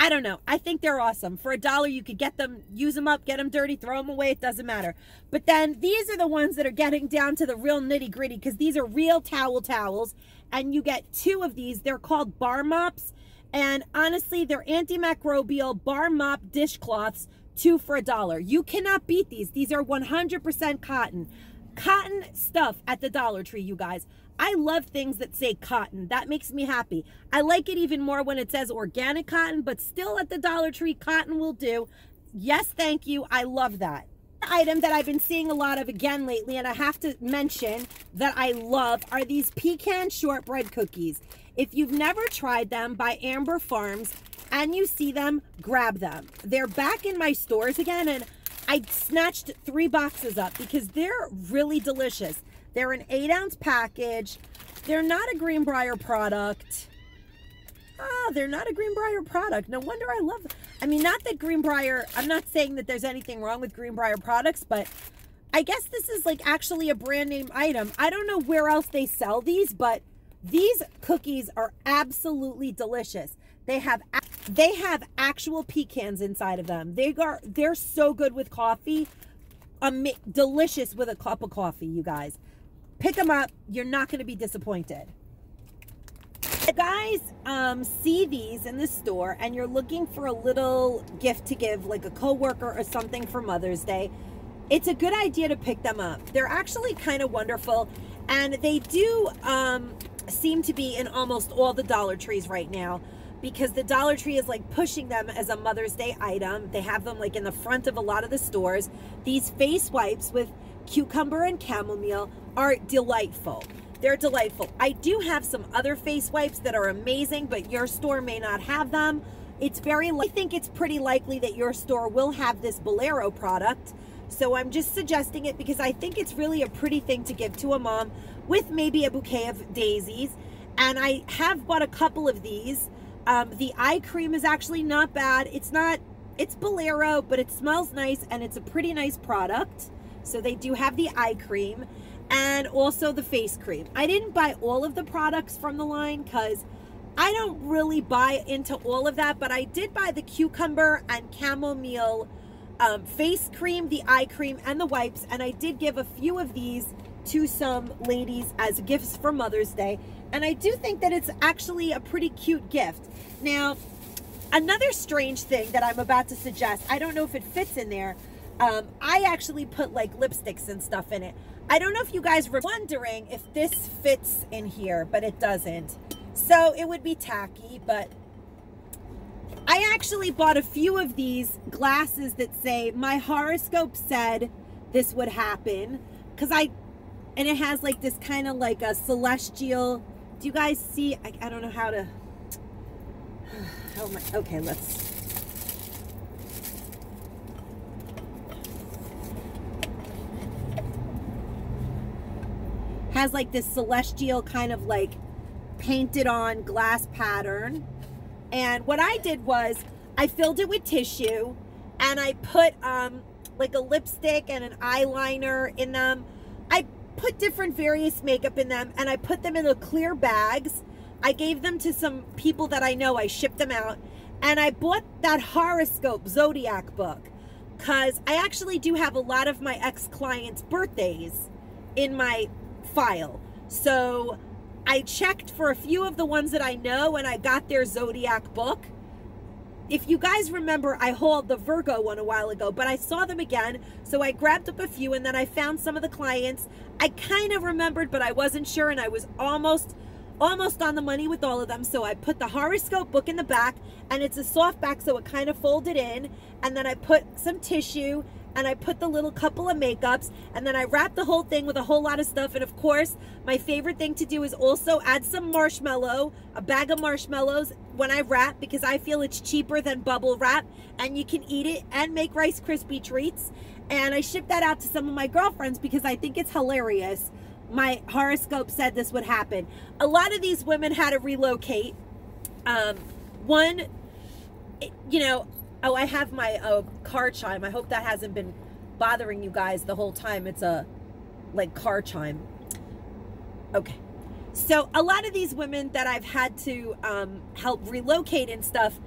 I don't know. I think they're awesome. For a dollar, you could get them, use them up, get them dirty, throw them away. It doesn't matter. But then these are the ones that are getting down to the real nitty gritty because these are real towel towels. And you get two of these. They're called bar mops. And honestly, they're antimicrobial bar mop dishcloths, two for a dollar. You cannot beat these. These are 100% cotton. Cotton stuff at the Dollar Tree, you guys. I love things that say cotton. That makes me happy. I like it even more when it says organic cotton, but still at the Dollar Tree, cotton will do. Yes, thank you. I love that. Item that I've been seeing a lot of again lately, and I have to mention that I love, are these pecan shortbread cookies. If you've never tried them by Amber Farms and you see them, grab them. They're back in my stores again, and I snatched three boxes up because they're really delicious. They're an eight ounce package. They're not a Greenbrier product. Ah, they're not a Greenbrier product. No wonder I love them. I mean, not that Greenbrier, I'm not saying that there's anything wrong with Greenbrier products, but I guess this is like actually a brand name item. I don't know where else they sell these, but these cookies are absolutely delicious. They have they have actual pecans inside of them. They are they're so good with coffee. Um, delicious with a cup of coffee, you guys. Pick them up. You're not going to be disappointed. If guys um, see these in the store and you're looking for a little gift to give, like a coworker or something for Mother's Day, it's a good idea to pick them up. They're actually kind of wonderful, and they do um, seem to be in almost all the Dollar Trees right now because the Dollar Tree is like pushing them as a Mother's Day item. They have them like in the front of a lot of the stores. These face wipes with cucumber and chamomile are delightful. They're delightful. I do have some other face wipes that are amazing, but your store may not have them. It's very, I think it's pretty likely that your store will have this Bolero product. So I'm just suggesting it because I think it's really a pretty thing to give to a mom with maybe a bouquet of daisies. And I have bought a couple of these. Um, the eye cream is actually not bad. It's not, it's Bolero, but it smells nice and it's a pretty nice product. So they do have the eye cream and also the face cream. I didn't buy all of the products from the line because I don't really buy into all of that, but I did buy the cucumber and chamomile um, face cream, the eye cream, and the wipes. And I did give a few of these to some ladies as gifts for Mother's Day. And I do think that it's actually a pretty cute gift. Now, another strange thing that I'm about to suggest, I don't know if it fits in there, um, I actually put like lipsticks and stuff in it. I don't know if you guys were wondering if this fits in here, but it doesn't. So it would be tacky, but I actually bought a few of these glasses that say my horoscope said this would happen because I and it has like this kind of like a celestial do you guys see I, I don't know how to how am I okay let's has like this celestial kind of like painted on glass pattern and what I did was I filled it with tissue and I put um like a lipstick and an eyeliner in them I put different various makeup in them and I put them in the clear bags. I gave them to some people that I know. I shipped them out. And I bought that horoscope zodiac book because I actually do have a lot of my ex clients' birthdays in my file. So I checked for a few of the ones that I know and I got their zodiac book if you guys remember, I hauled the Virgo one a while ago, but I saw them again. So I grabbed up a few and then I found some of the clients. I kind of remembered, but I wasn't sure. And I was almost, almost on the money with all of them. So I put the horoscope book in the back and it's a soft back. So it kind of folded in. And then I put some tissue and I put the little couple of makeups and then I wrap the whole thing with a whole lot of stuff. And of course, my favorite thing to do is also add some marshmallow, a bag of marshmallows when I wrap because I feel it's cheaper than bubble wrap and you can eat it and make Rice Krispie treats. And I ship that out to some of my girlfriends because I think it's hilarious. My horoscope said this would happen. A lot of these women had to relocate. Um, one, you know, Oh, I have my uh, car chime. I hope that hasn't been bothering you guys the whole time. It's a like car chime. Okay. So a lot of these women that I've had to um, help relocate and stuff,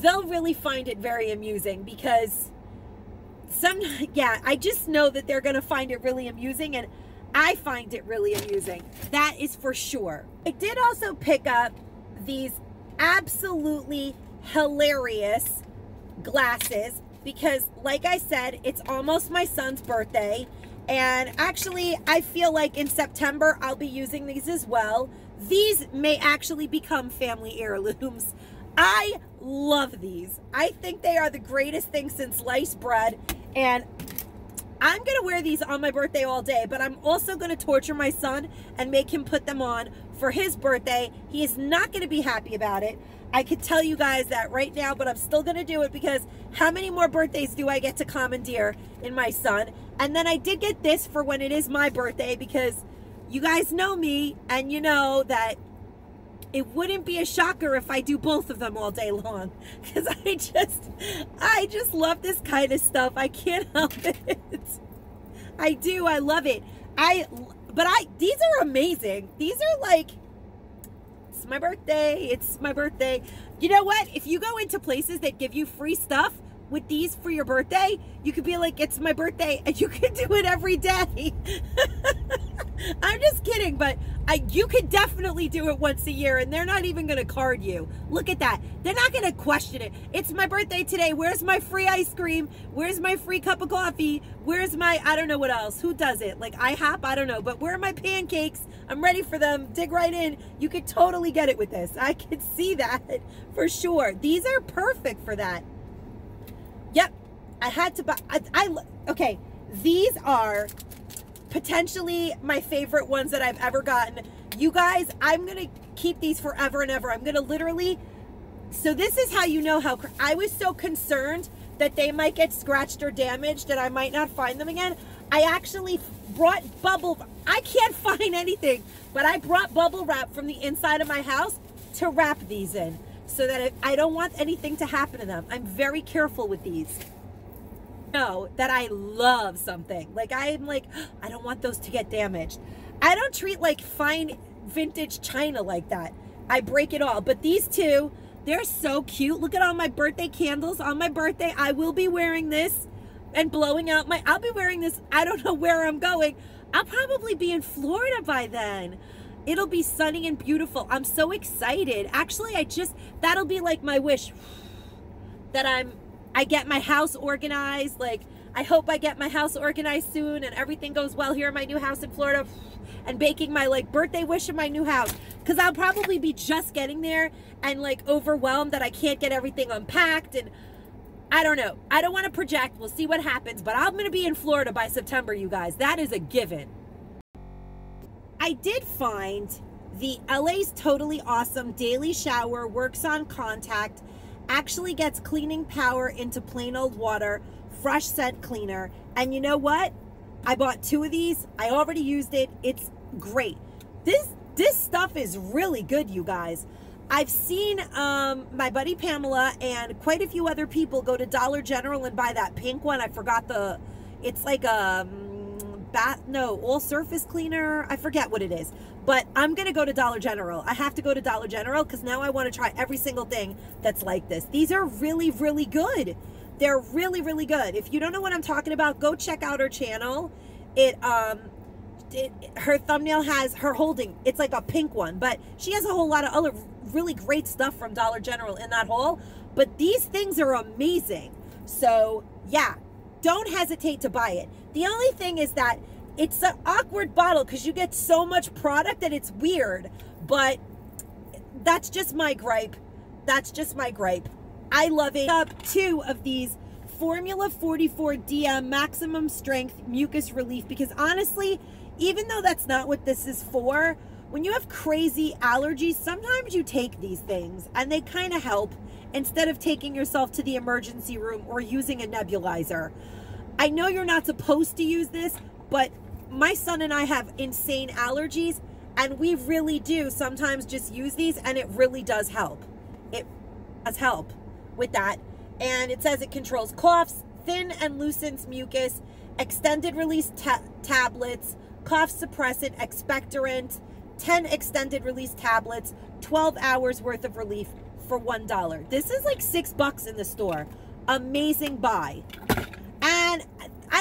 they'll really find it very amusing because some, yeah, I just know that they're going to find it really amusing and I find it really amusing. That is for sure. I did also pick up these absolutely hilarious glasses because like I said, it's almost my son's birthday. And actually, I feel like in September, I'll be using these as well. These may actually become family heirlooms. I love these. I think they are the greatest thing since sliced bread. And I'm going to wear these on my birthday all day, but I'm also going to torture my son and make him put them on for his birthday. He is not going to be happy about it. I could tell you guys that right now, but I'm still going to do it because how many more birthdays do I get to commandeer in my son? And then I did get this for when it is my birthday because you guys know me and you know that it wouldn't be a shocker if I do both of them all day long because I just I just love this kind of stuff. I can't help it. I do. I love it. I but I these are amazing. These are like my birthday. It's my birthday. You know what? If you go into places that give you free stuff with these for your birthday, you could be like, it's my birthday, and you can do it every day. I'm just kidding, but I, you could definitely do it once a year, and they're not even to card you. Look at that. They're not to question it. It's my birthday today. Where's my free ice cream? Where's my free cup of coffee? Where's my, I don't know what else. Who does it? Like IHOP? I don't know. But where are my pancakes? I'm ready for them. Dig right in. You could totally get it with this. I could see that for sure. These are perfect for that. Yep. I had to buy, I, I okay. These are potentially my favorite ones that I've ever gotten. You guys, I'm going to keep these forever and ever. I'm going to literally, so this is how you know how, I was so concerned that they might get scratched or damaged and I might not find them again. I actually brought bubble, I can't find anything, but I brought bubble wrap from the inside of my house to wrap these in so that I don't want anything to happen to them. I'm very careful with these know that I love something. Like I'm like, I don't want those to get damaged. I don't treat like fine vintage china like that. I break it all. But these two, they're so cute. Look at all my birthday candles on my birthday. I will be wearing this and blowing out my, I'll be wearing this. I don't know where I'm going. I'll probably be in Florida by then. It'll be sunny and beautiful. I'm so excited. Actually, I just, that'll be like my wish that I'm I get my house organized. Like I hope I get my house organized soon and everything goes well here in my new house in Florida and baking my like birthday wish in my new house because I'll probably be just getting there and like overwhelmed that I can't get everything unpacked and I don't know. I don't want to project. We'll see what happens, but I'm going to be in Florida by September, you guys. That is a given. I did find the LA's Totally Awesome Daily Shower Works on Contact actually gets cleaning power into plain old water, fresh scent cleaner. And you know what? I bought two of these. I already used it. It's great. This this stuff is really good, you guys. I've seen um, my buddy Pamela and quite a few other people go to Dollar General and buy that pink one. I forgot the, it's like a um, bath, no, all surface cleaner. I forget what it is. But I'm going to go to Dollar General. I have to go to Dollar General because now I want to try every single thing that's like this. These are really, really good. They're really, really good. If you don't know what I'm talking about, go check out her channel. It, um, it, her thumbnail has her holding. It's like a pink one, but she has a whole lot of other really great stuff from Dollar General in that haul. But these things are amazing. So yeah, don't hesitate to buy it. The only thing is that it's an awkward bottle because you get so much product that it's weird. But that's just my gripe. That's just my gripe. I love it. Up two of these Formula 44 DM maximum strength mucus relief because honestly, even though that's not what this is for, when you have crazy allergies, sometimes you take these things and they kind of help instead of taking yourself to the emergency room or using a nebulizer. I know you're not supposed to use this, but my son and I have insane allergies and we really do sometimes just use these and it really does help. It does help with that. And it says it controls coughs, thin and loosens mucus, extended release ta tablets, cough suppressant, expectorant, 10 extended release tablets, 12 hours worth of relief for $1. This is like six bucks in the store. Amazing buy.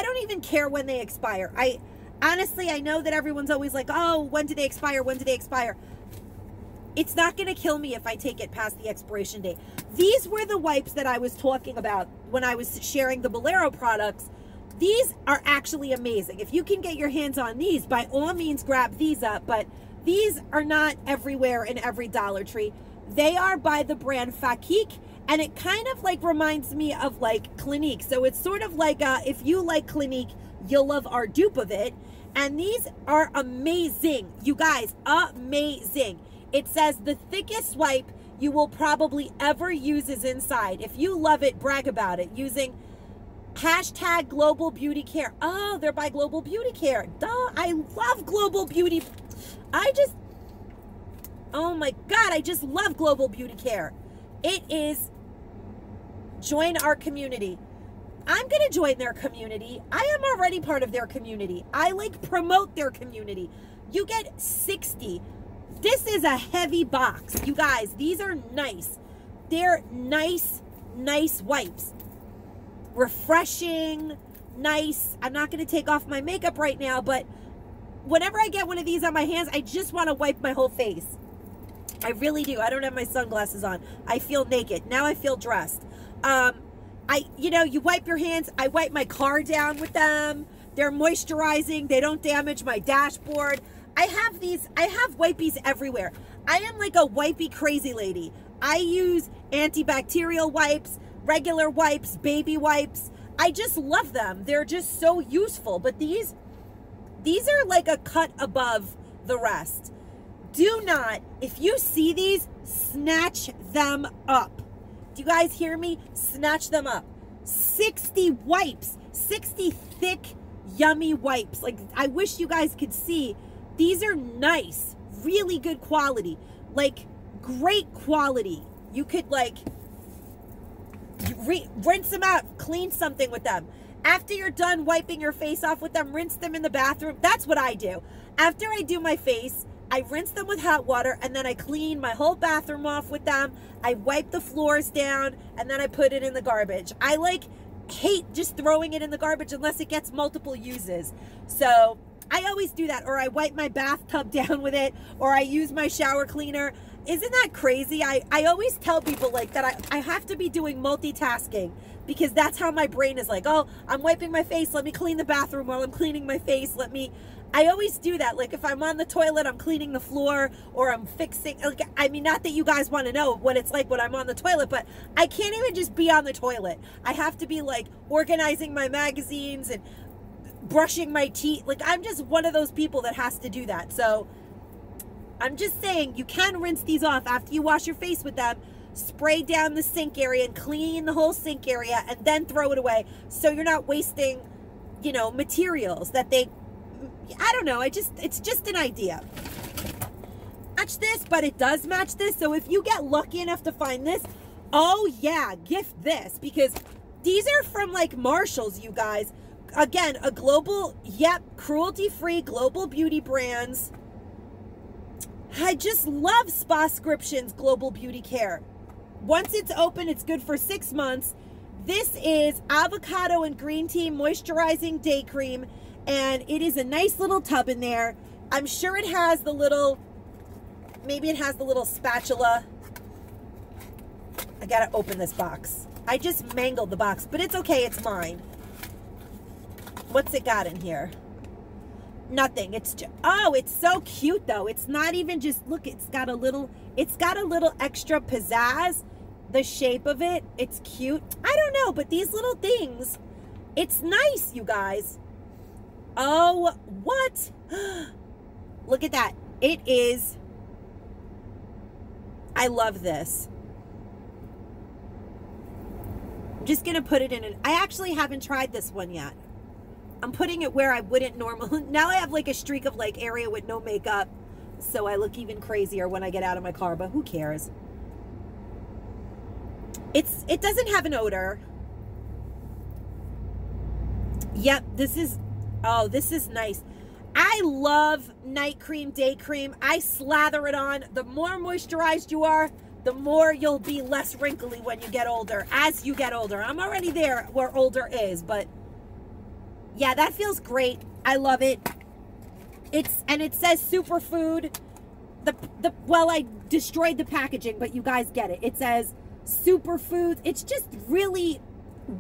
I don't even care when they expire. I honestly, I know that everyone's always like, oh, when do they expire? When do they expire? It's not going to kill me if I take it past the expiration date. These were the wipes that I was talking about when I was sharing the Bolero products. These are actually amazing. If you can get your hands on these, by all means, grab these up. But these are not everywhere in every Dollar Tree. They are by the brand Fakik, and it kind of like reminds me of like Clinique. So it's sort of like uh, if you like Clinique, you'll love our dupe of it. And these are amazing, you guys, amazing. It says the thickest wipe you will probably ever use is inside. If you love it, brag about it using hashtag global beauty care. Oh, they're by global beauty care. Duh, I love global beauty I just, oh my God, I just love Global Beauty Care. It is join our community. I'm going to join their community. I am already part of their community. I like promote their community. You get 60. This is a heavy box. You guys, these are nice. They're nice, nice wipes. Refreshing, nice. I'm not going to take off my makeup right now, but whenever I get one of these on my hands, I just want to wipe my whole face. I really do. I don't have my sunglasses on. I feel naked. Now I feel dressed. Um, I, you know, you wipe your hands. I wipe my car down with them. They're moisturizing. They don't damage my dashboard. I have these, I have wipies everywhere. I am like a wipey crazy lady. I use antibacterial wipes, regular wipes, baby wipes. I just love them. They're just so useful. But these, these are like a cut above the rest. Do not, if you see these, snatch them up. Do you guys hear me? Snatch them up. 60 wipes, 60 thick, yummy wipes. Like, I wish you guys could see. These are nice, really good quality. Like, great quality. You could, like, rinse them out, clean something with them. After you're done wiping your face off with them, rinse them in the bathroom. That's what I do. After I do my face, I rinse them with hot water and then I clean my whole bathroom off with them. I wipe the floors down and then I put it in the garbage. I like hate just throwing it in the garbage unless it gets multiple uses. So I always do that or I wipe my bathtub down with it or I use my shower cleaner. isn't that crazy? I, I always tell people like that I, I have to be doing multitasking because that's how my brain is like, oh, I'm wiping my face. Let me clean the bathroom while I'm cleaning my face. Let me. I always do that. Like if I'm on the toilet, I'm cleaning the floor or I'm fixing. Like, I mean, not that you guys want to know what it's like when I'm on the toilet, but I can't even just be on the toilet. I have to be like organizing my magazines and brushing my teeth. Like I'm just one of those people that has to do that. So I'm just saying you can rinse these off after you wash your face with them. Spray down the sink area and clean the whole sink area and then throw it away so you're not wasting, you know, materials that they I don't know. I just it's just an idea. Match this, but it does match this. So if you get lucky enough to find this, oh yeah, gift this because these are from like Marshalls, you guys. Again, a global, yep, cruelty-free global beauty brands. I just love Spascription's Global Beauty Care. Once it's open, it's good for six months. This is avocado and green tea moisturizing day cream, and it is a nice little tub in there. I'm sure it has the little, maybe it has the little spatula. I gotta open this box. I just mangled the box, but it's okay, it's mine. What's it got in here? Nothing. It's just, oh, it's so cute though. It's not even just, look, it's got a little, it's got a little extra pizzazz. The shape of it, it's cute. I don't know, but these little things, it's nice, you guys. Oh, what? Look at that. It is, I love this. I'm just going to put it in it. I actually haven't tried this one yet. I'm putting it where I wouldn't normally. Now I have like a streak of like area with no makeup. So I look even crazier when I get out of my car, but who cares? It's It doesn't have an odor. Yep, this is, oh, this is nice. I love night cream, day cream. I slather it on. The more moisturized you are, the more you'll be less wrinkly when you get older, as you get older. I'm already there where older is, but yeah, that feels great. I love it. It's and it says superfood. The the well, I destroyed the packaging, but you guys get it. It says superfoods. It's just really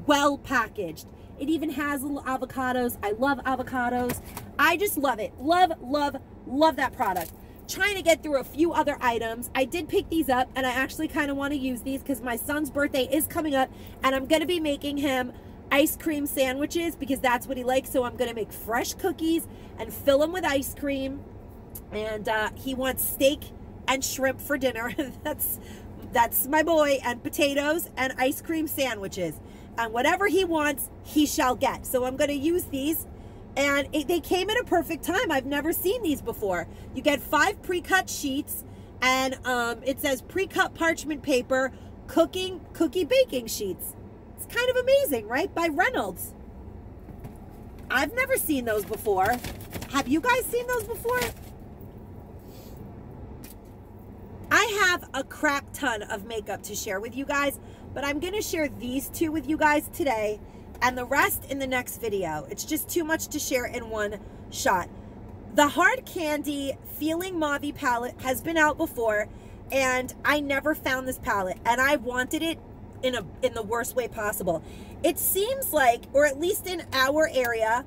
well packaged. It even has little avocados. I love avocados. I just love it. Love, love, love that product. Trying to get through a few other items. I did pick these up and I actually kind of want to use these because my son's birthday is coming up and I'm going to be making him ice cream sandwiches because that's what he likes. So I'm going to make fresh cookies and fill them with ice cream. And uh, he wants steak and shrimp for dinner. that's that's my boy. And potatoes and ice cream sandwiches. And whatever he wants, he shall get. So I'm going to use these. And it, they came at a perfect time. I've never seen these before. You get five pre-cut sheets. And um, it says pre-cut parchment paper, cooking, cookie baking sheets It's kind of amazing, right? By Reynolds. I've never seen those before. Have you guys seen those before? I have a crap ton of makeup to share with you guys, but I'm going to share these two with you guys today and the rest in the next video. It's just too much to share in one shot. The Hard Candy Feeling Mauve palette has been out before, and I never found this palette, and I wanted it in a in the worst way possible. It seems like, or at least in our area,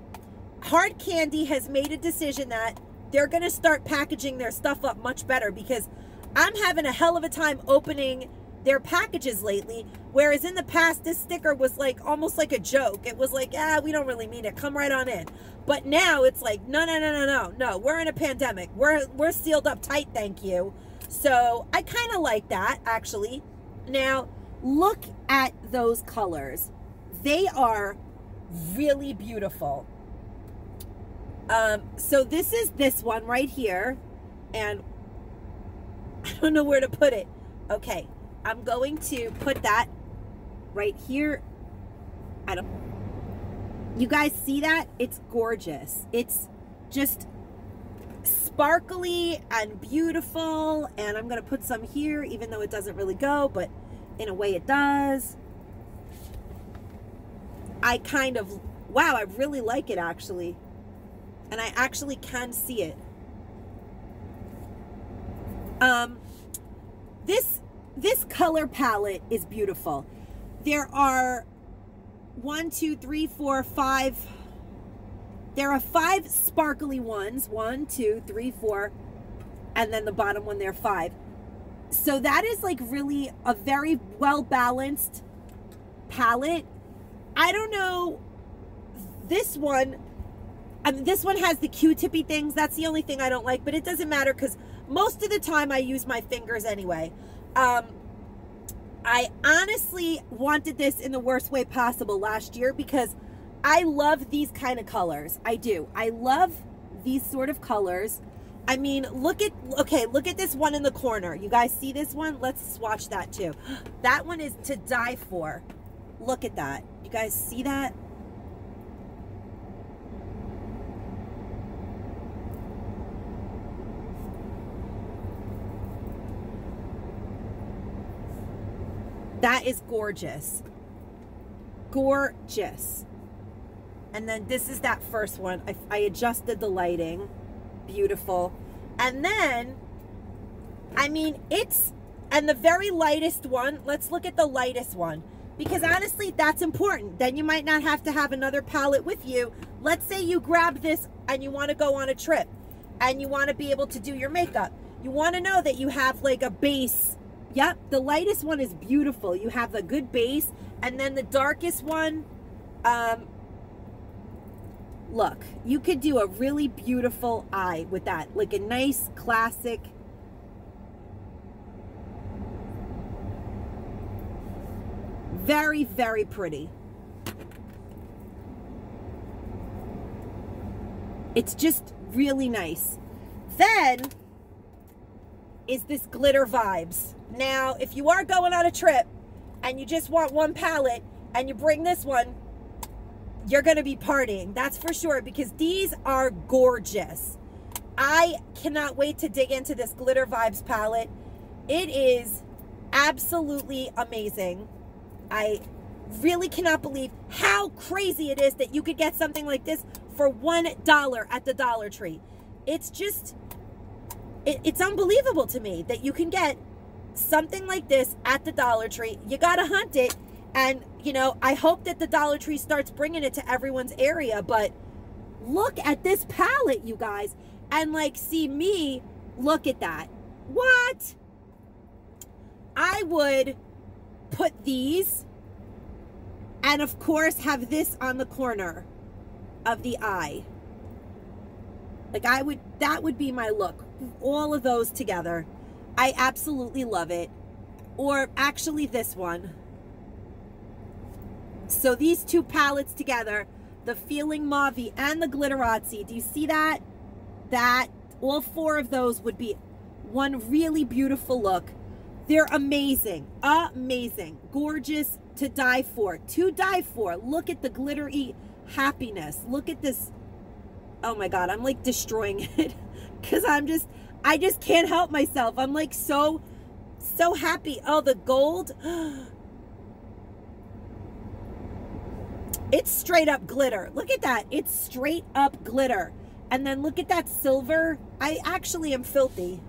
Hard Candy has made a decision that they're going to start packaging their stuff up much better because I'm having a hell of a time opening their packages lately. Whereas in the past, this sticker was like almost like a joke. It was like, ah, we don't really mean it. Come right on in. But now it's like, no, no, no, no, no, no. We're in a pandemic. We're we're sealed up tight. Thank you. So I kind of like that actually. Now Look at those colors. They are really beautiful. Um, so this is this one right here. And I don't know where to put it. Okay, I'm going to put that right here. I don't, you guys see that? It's gorgeous. It's just sparkly and beautiful. And I'm going to put some here, even though it doesn't really go, but in a way it does. I kind of, wow, I really like it actually. And I actually can see it. Um, this this color palette is beautiful. There are one, two, three, four, five. There are five sparkly ones. One, two, three, four, and then the bottom one there are five. So that is like really a very well balanced palette. I don't know. This one, I mean, this one has the Q-tippy things. That's the only thing I don't like, but it doesn't matter because most of the time I use my fingers anyway. Um, I honestly wanted this in the worst way possible last year because I love these kind of colors. I do. I love these sort of colors. I mean, look at, okay, look at this one in the corner. You guys see this one? Let's swatch that too. That one is to die for. Look at that. You guys see that? That is gorgeous. Gorgeous. And then this is that first one. I, I adjusted the lighting. Beautiful. And then, I mean, it's, and the very lightest one, let's look at the lightest one. Because honestly, that's important. Then you might not have to have another palette with you. Let's say you grab this and you want to go on a trip and you want to be able to do your makeup. You want to know that you have like a base. Yep, the lightest one is beautiful. You have a good base. And then the darkest one, um, look, you could do a really beautiful eye with that. Like a nice classic Very, very pretty. It's just really nice. Then is this glitter vibes. Now, if you are going on a trip and you just want one palette and you bring this one, you're going to be partying. That's for sure because these are gorgeous. I cannot wait to dig into this glitter vibes palette. It is absolutely amazing. I really cannot believe how crazy it is that you could get something like this for one dollar at the Dollar Tree. It's just, it, it's unbelievable to me that you can get something like this at the Dollar Tree. You got to hunt it. And, you know, I hope that the Dollar Tree starts bringing it to everyone's area. But look at this palette, you guys. And, like, see me look at that. What? I would put these and of course have this on the corner of the eye. Like I would, that would be my look. All of those together. I absolutely love it. Or actually this one. So these two palettes together, the Feeling Mauve and the Glitterazzi. Do you see that? That, all four of those would be one really beautiful look. They're amazing, amazing, gorgeous to die for, to die for. Look at the glittery happiness. Look at this. Oh my God, I'm like destroying it because I'm just, I just can't help myself. I'm like so, so happy. Oh, the gold. It's straight up glitter. Look at that. It's straight up glitter. And then look at that silver. I actually am filthy.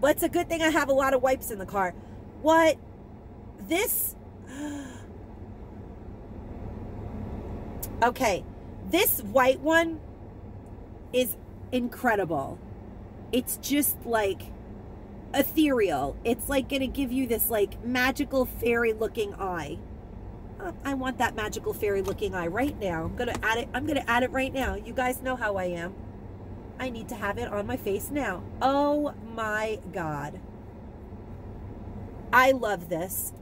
But it's a good thing I have a lot of wipes in the car. What? This? Okay. This white one is incredible. It's just like ethereal. It's like going to give you this like magical fairy looking eye. Oh, I want that magical fairy looking eye right now. I'm going to add it. I'm going to add it right now. You guys know how I am. I need to have it on my face now. Oh my God. I love this.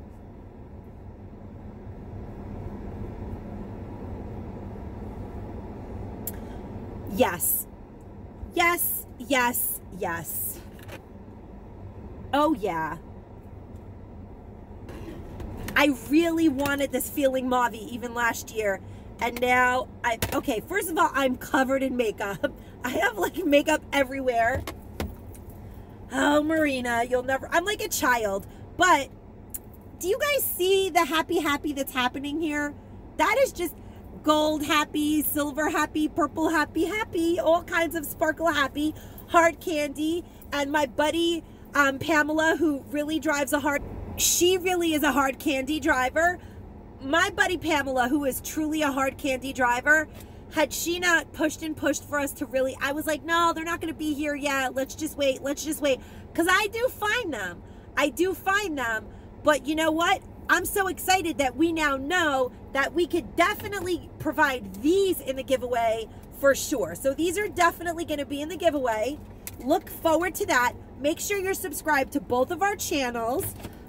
Yes. Yes, yes, yes. Oh, yeah. I really wanted this feeling mauve even last year. And now, I okay, first of all, I'm covered in makeup. I have like makeup everywhere. Oh, Marina, you'll never, I'm like a child. But do you guys see the happy happy that's happening here? That is just, gold happy, silver happy, purple happy, happy, all kinds of sparkle happy, hard candy. And my buddy um, Pamela, who really drives a hard, she really is a hard candy driver. My buddy Pamela, who is truly a hard candy driver, had she not pushed and pushed for us to really, I was like, no, they're not going to be here yet. Let's just wait. Let's just wait. Because I do find them. I do find them. But you know what? I'm so excited that we now know that we could definitely provide these in the giveaway for sure. So these are definitely going to be in the giveaway. Look forward to that. Make sure you're subscribed to both of our channels.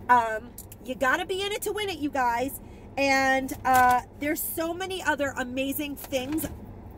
Um, you got to be in it to win it, you guys. And uh, there's so many other amazing things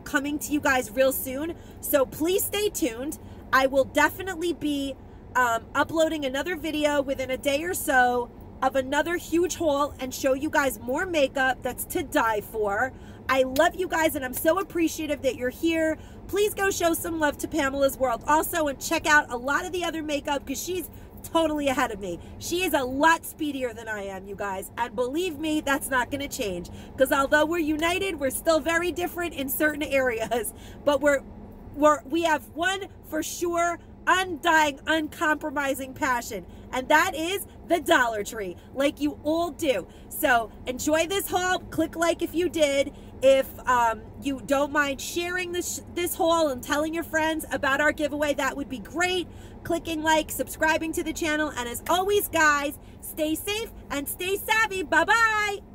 coming to you guys real soon. So please stay tuned. I will definitely be um, uploading another video within a day or so of another huge haul and show you guys more makeup that's to die for. I love you guys and I'm so appreciative that you're here. Please go show some love to Pamela's World also and check out a lot of the other makeup because she's totally ahead of me. She is a lot speedier than I am, you guys. And believe me, that's not going to change because although we're united, we're still very different in certain areas. But we're we're we have one for sure undying, uncompromising passion, and that is the Dollar Tree, like you all do. So enjoy this haul. Click like if you did. If um, you don't mind sharing this this haul and telling your friends about our giveaway, that would be great. Clicking like, subscribing to the channel, and as always, guys, stay safe and stay savvy. Bye bye.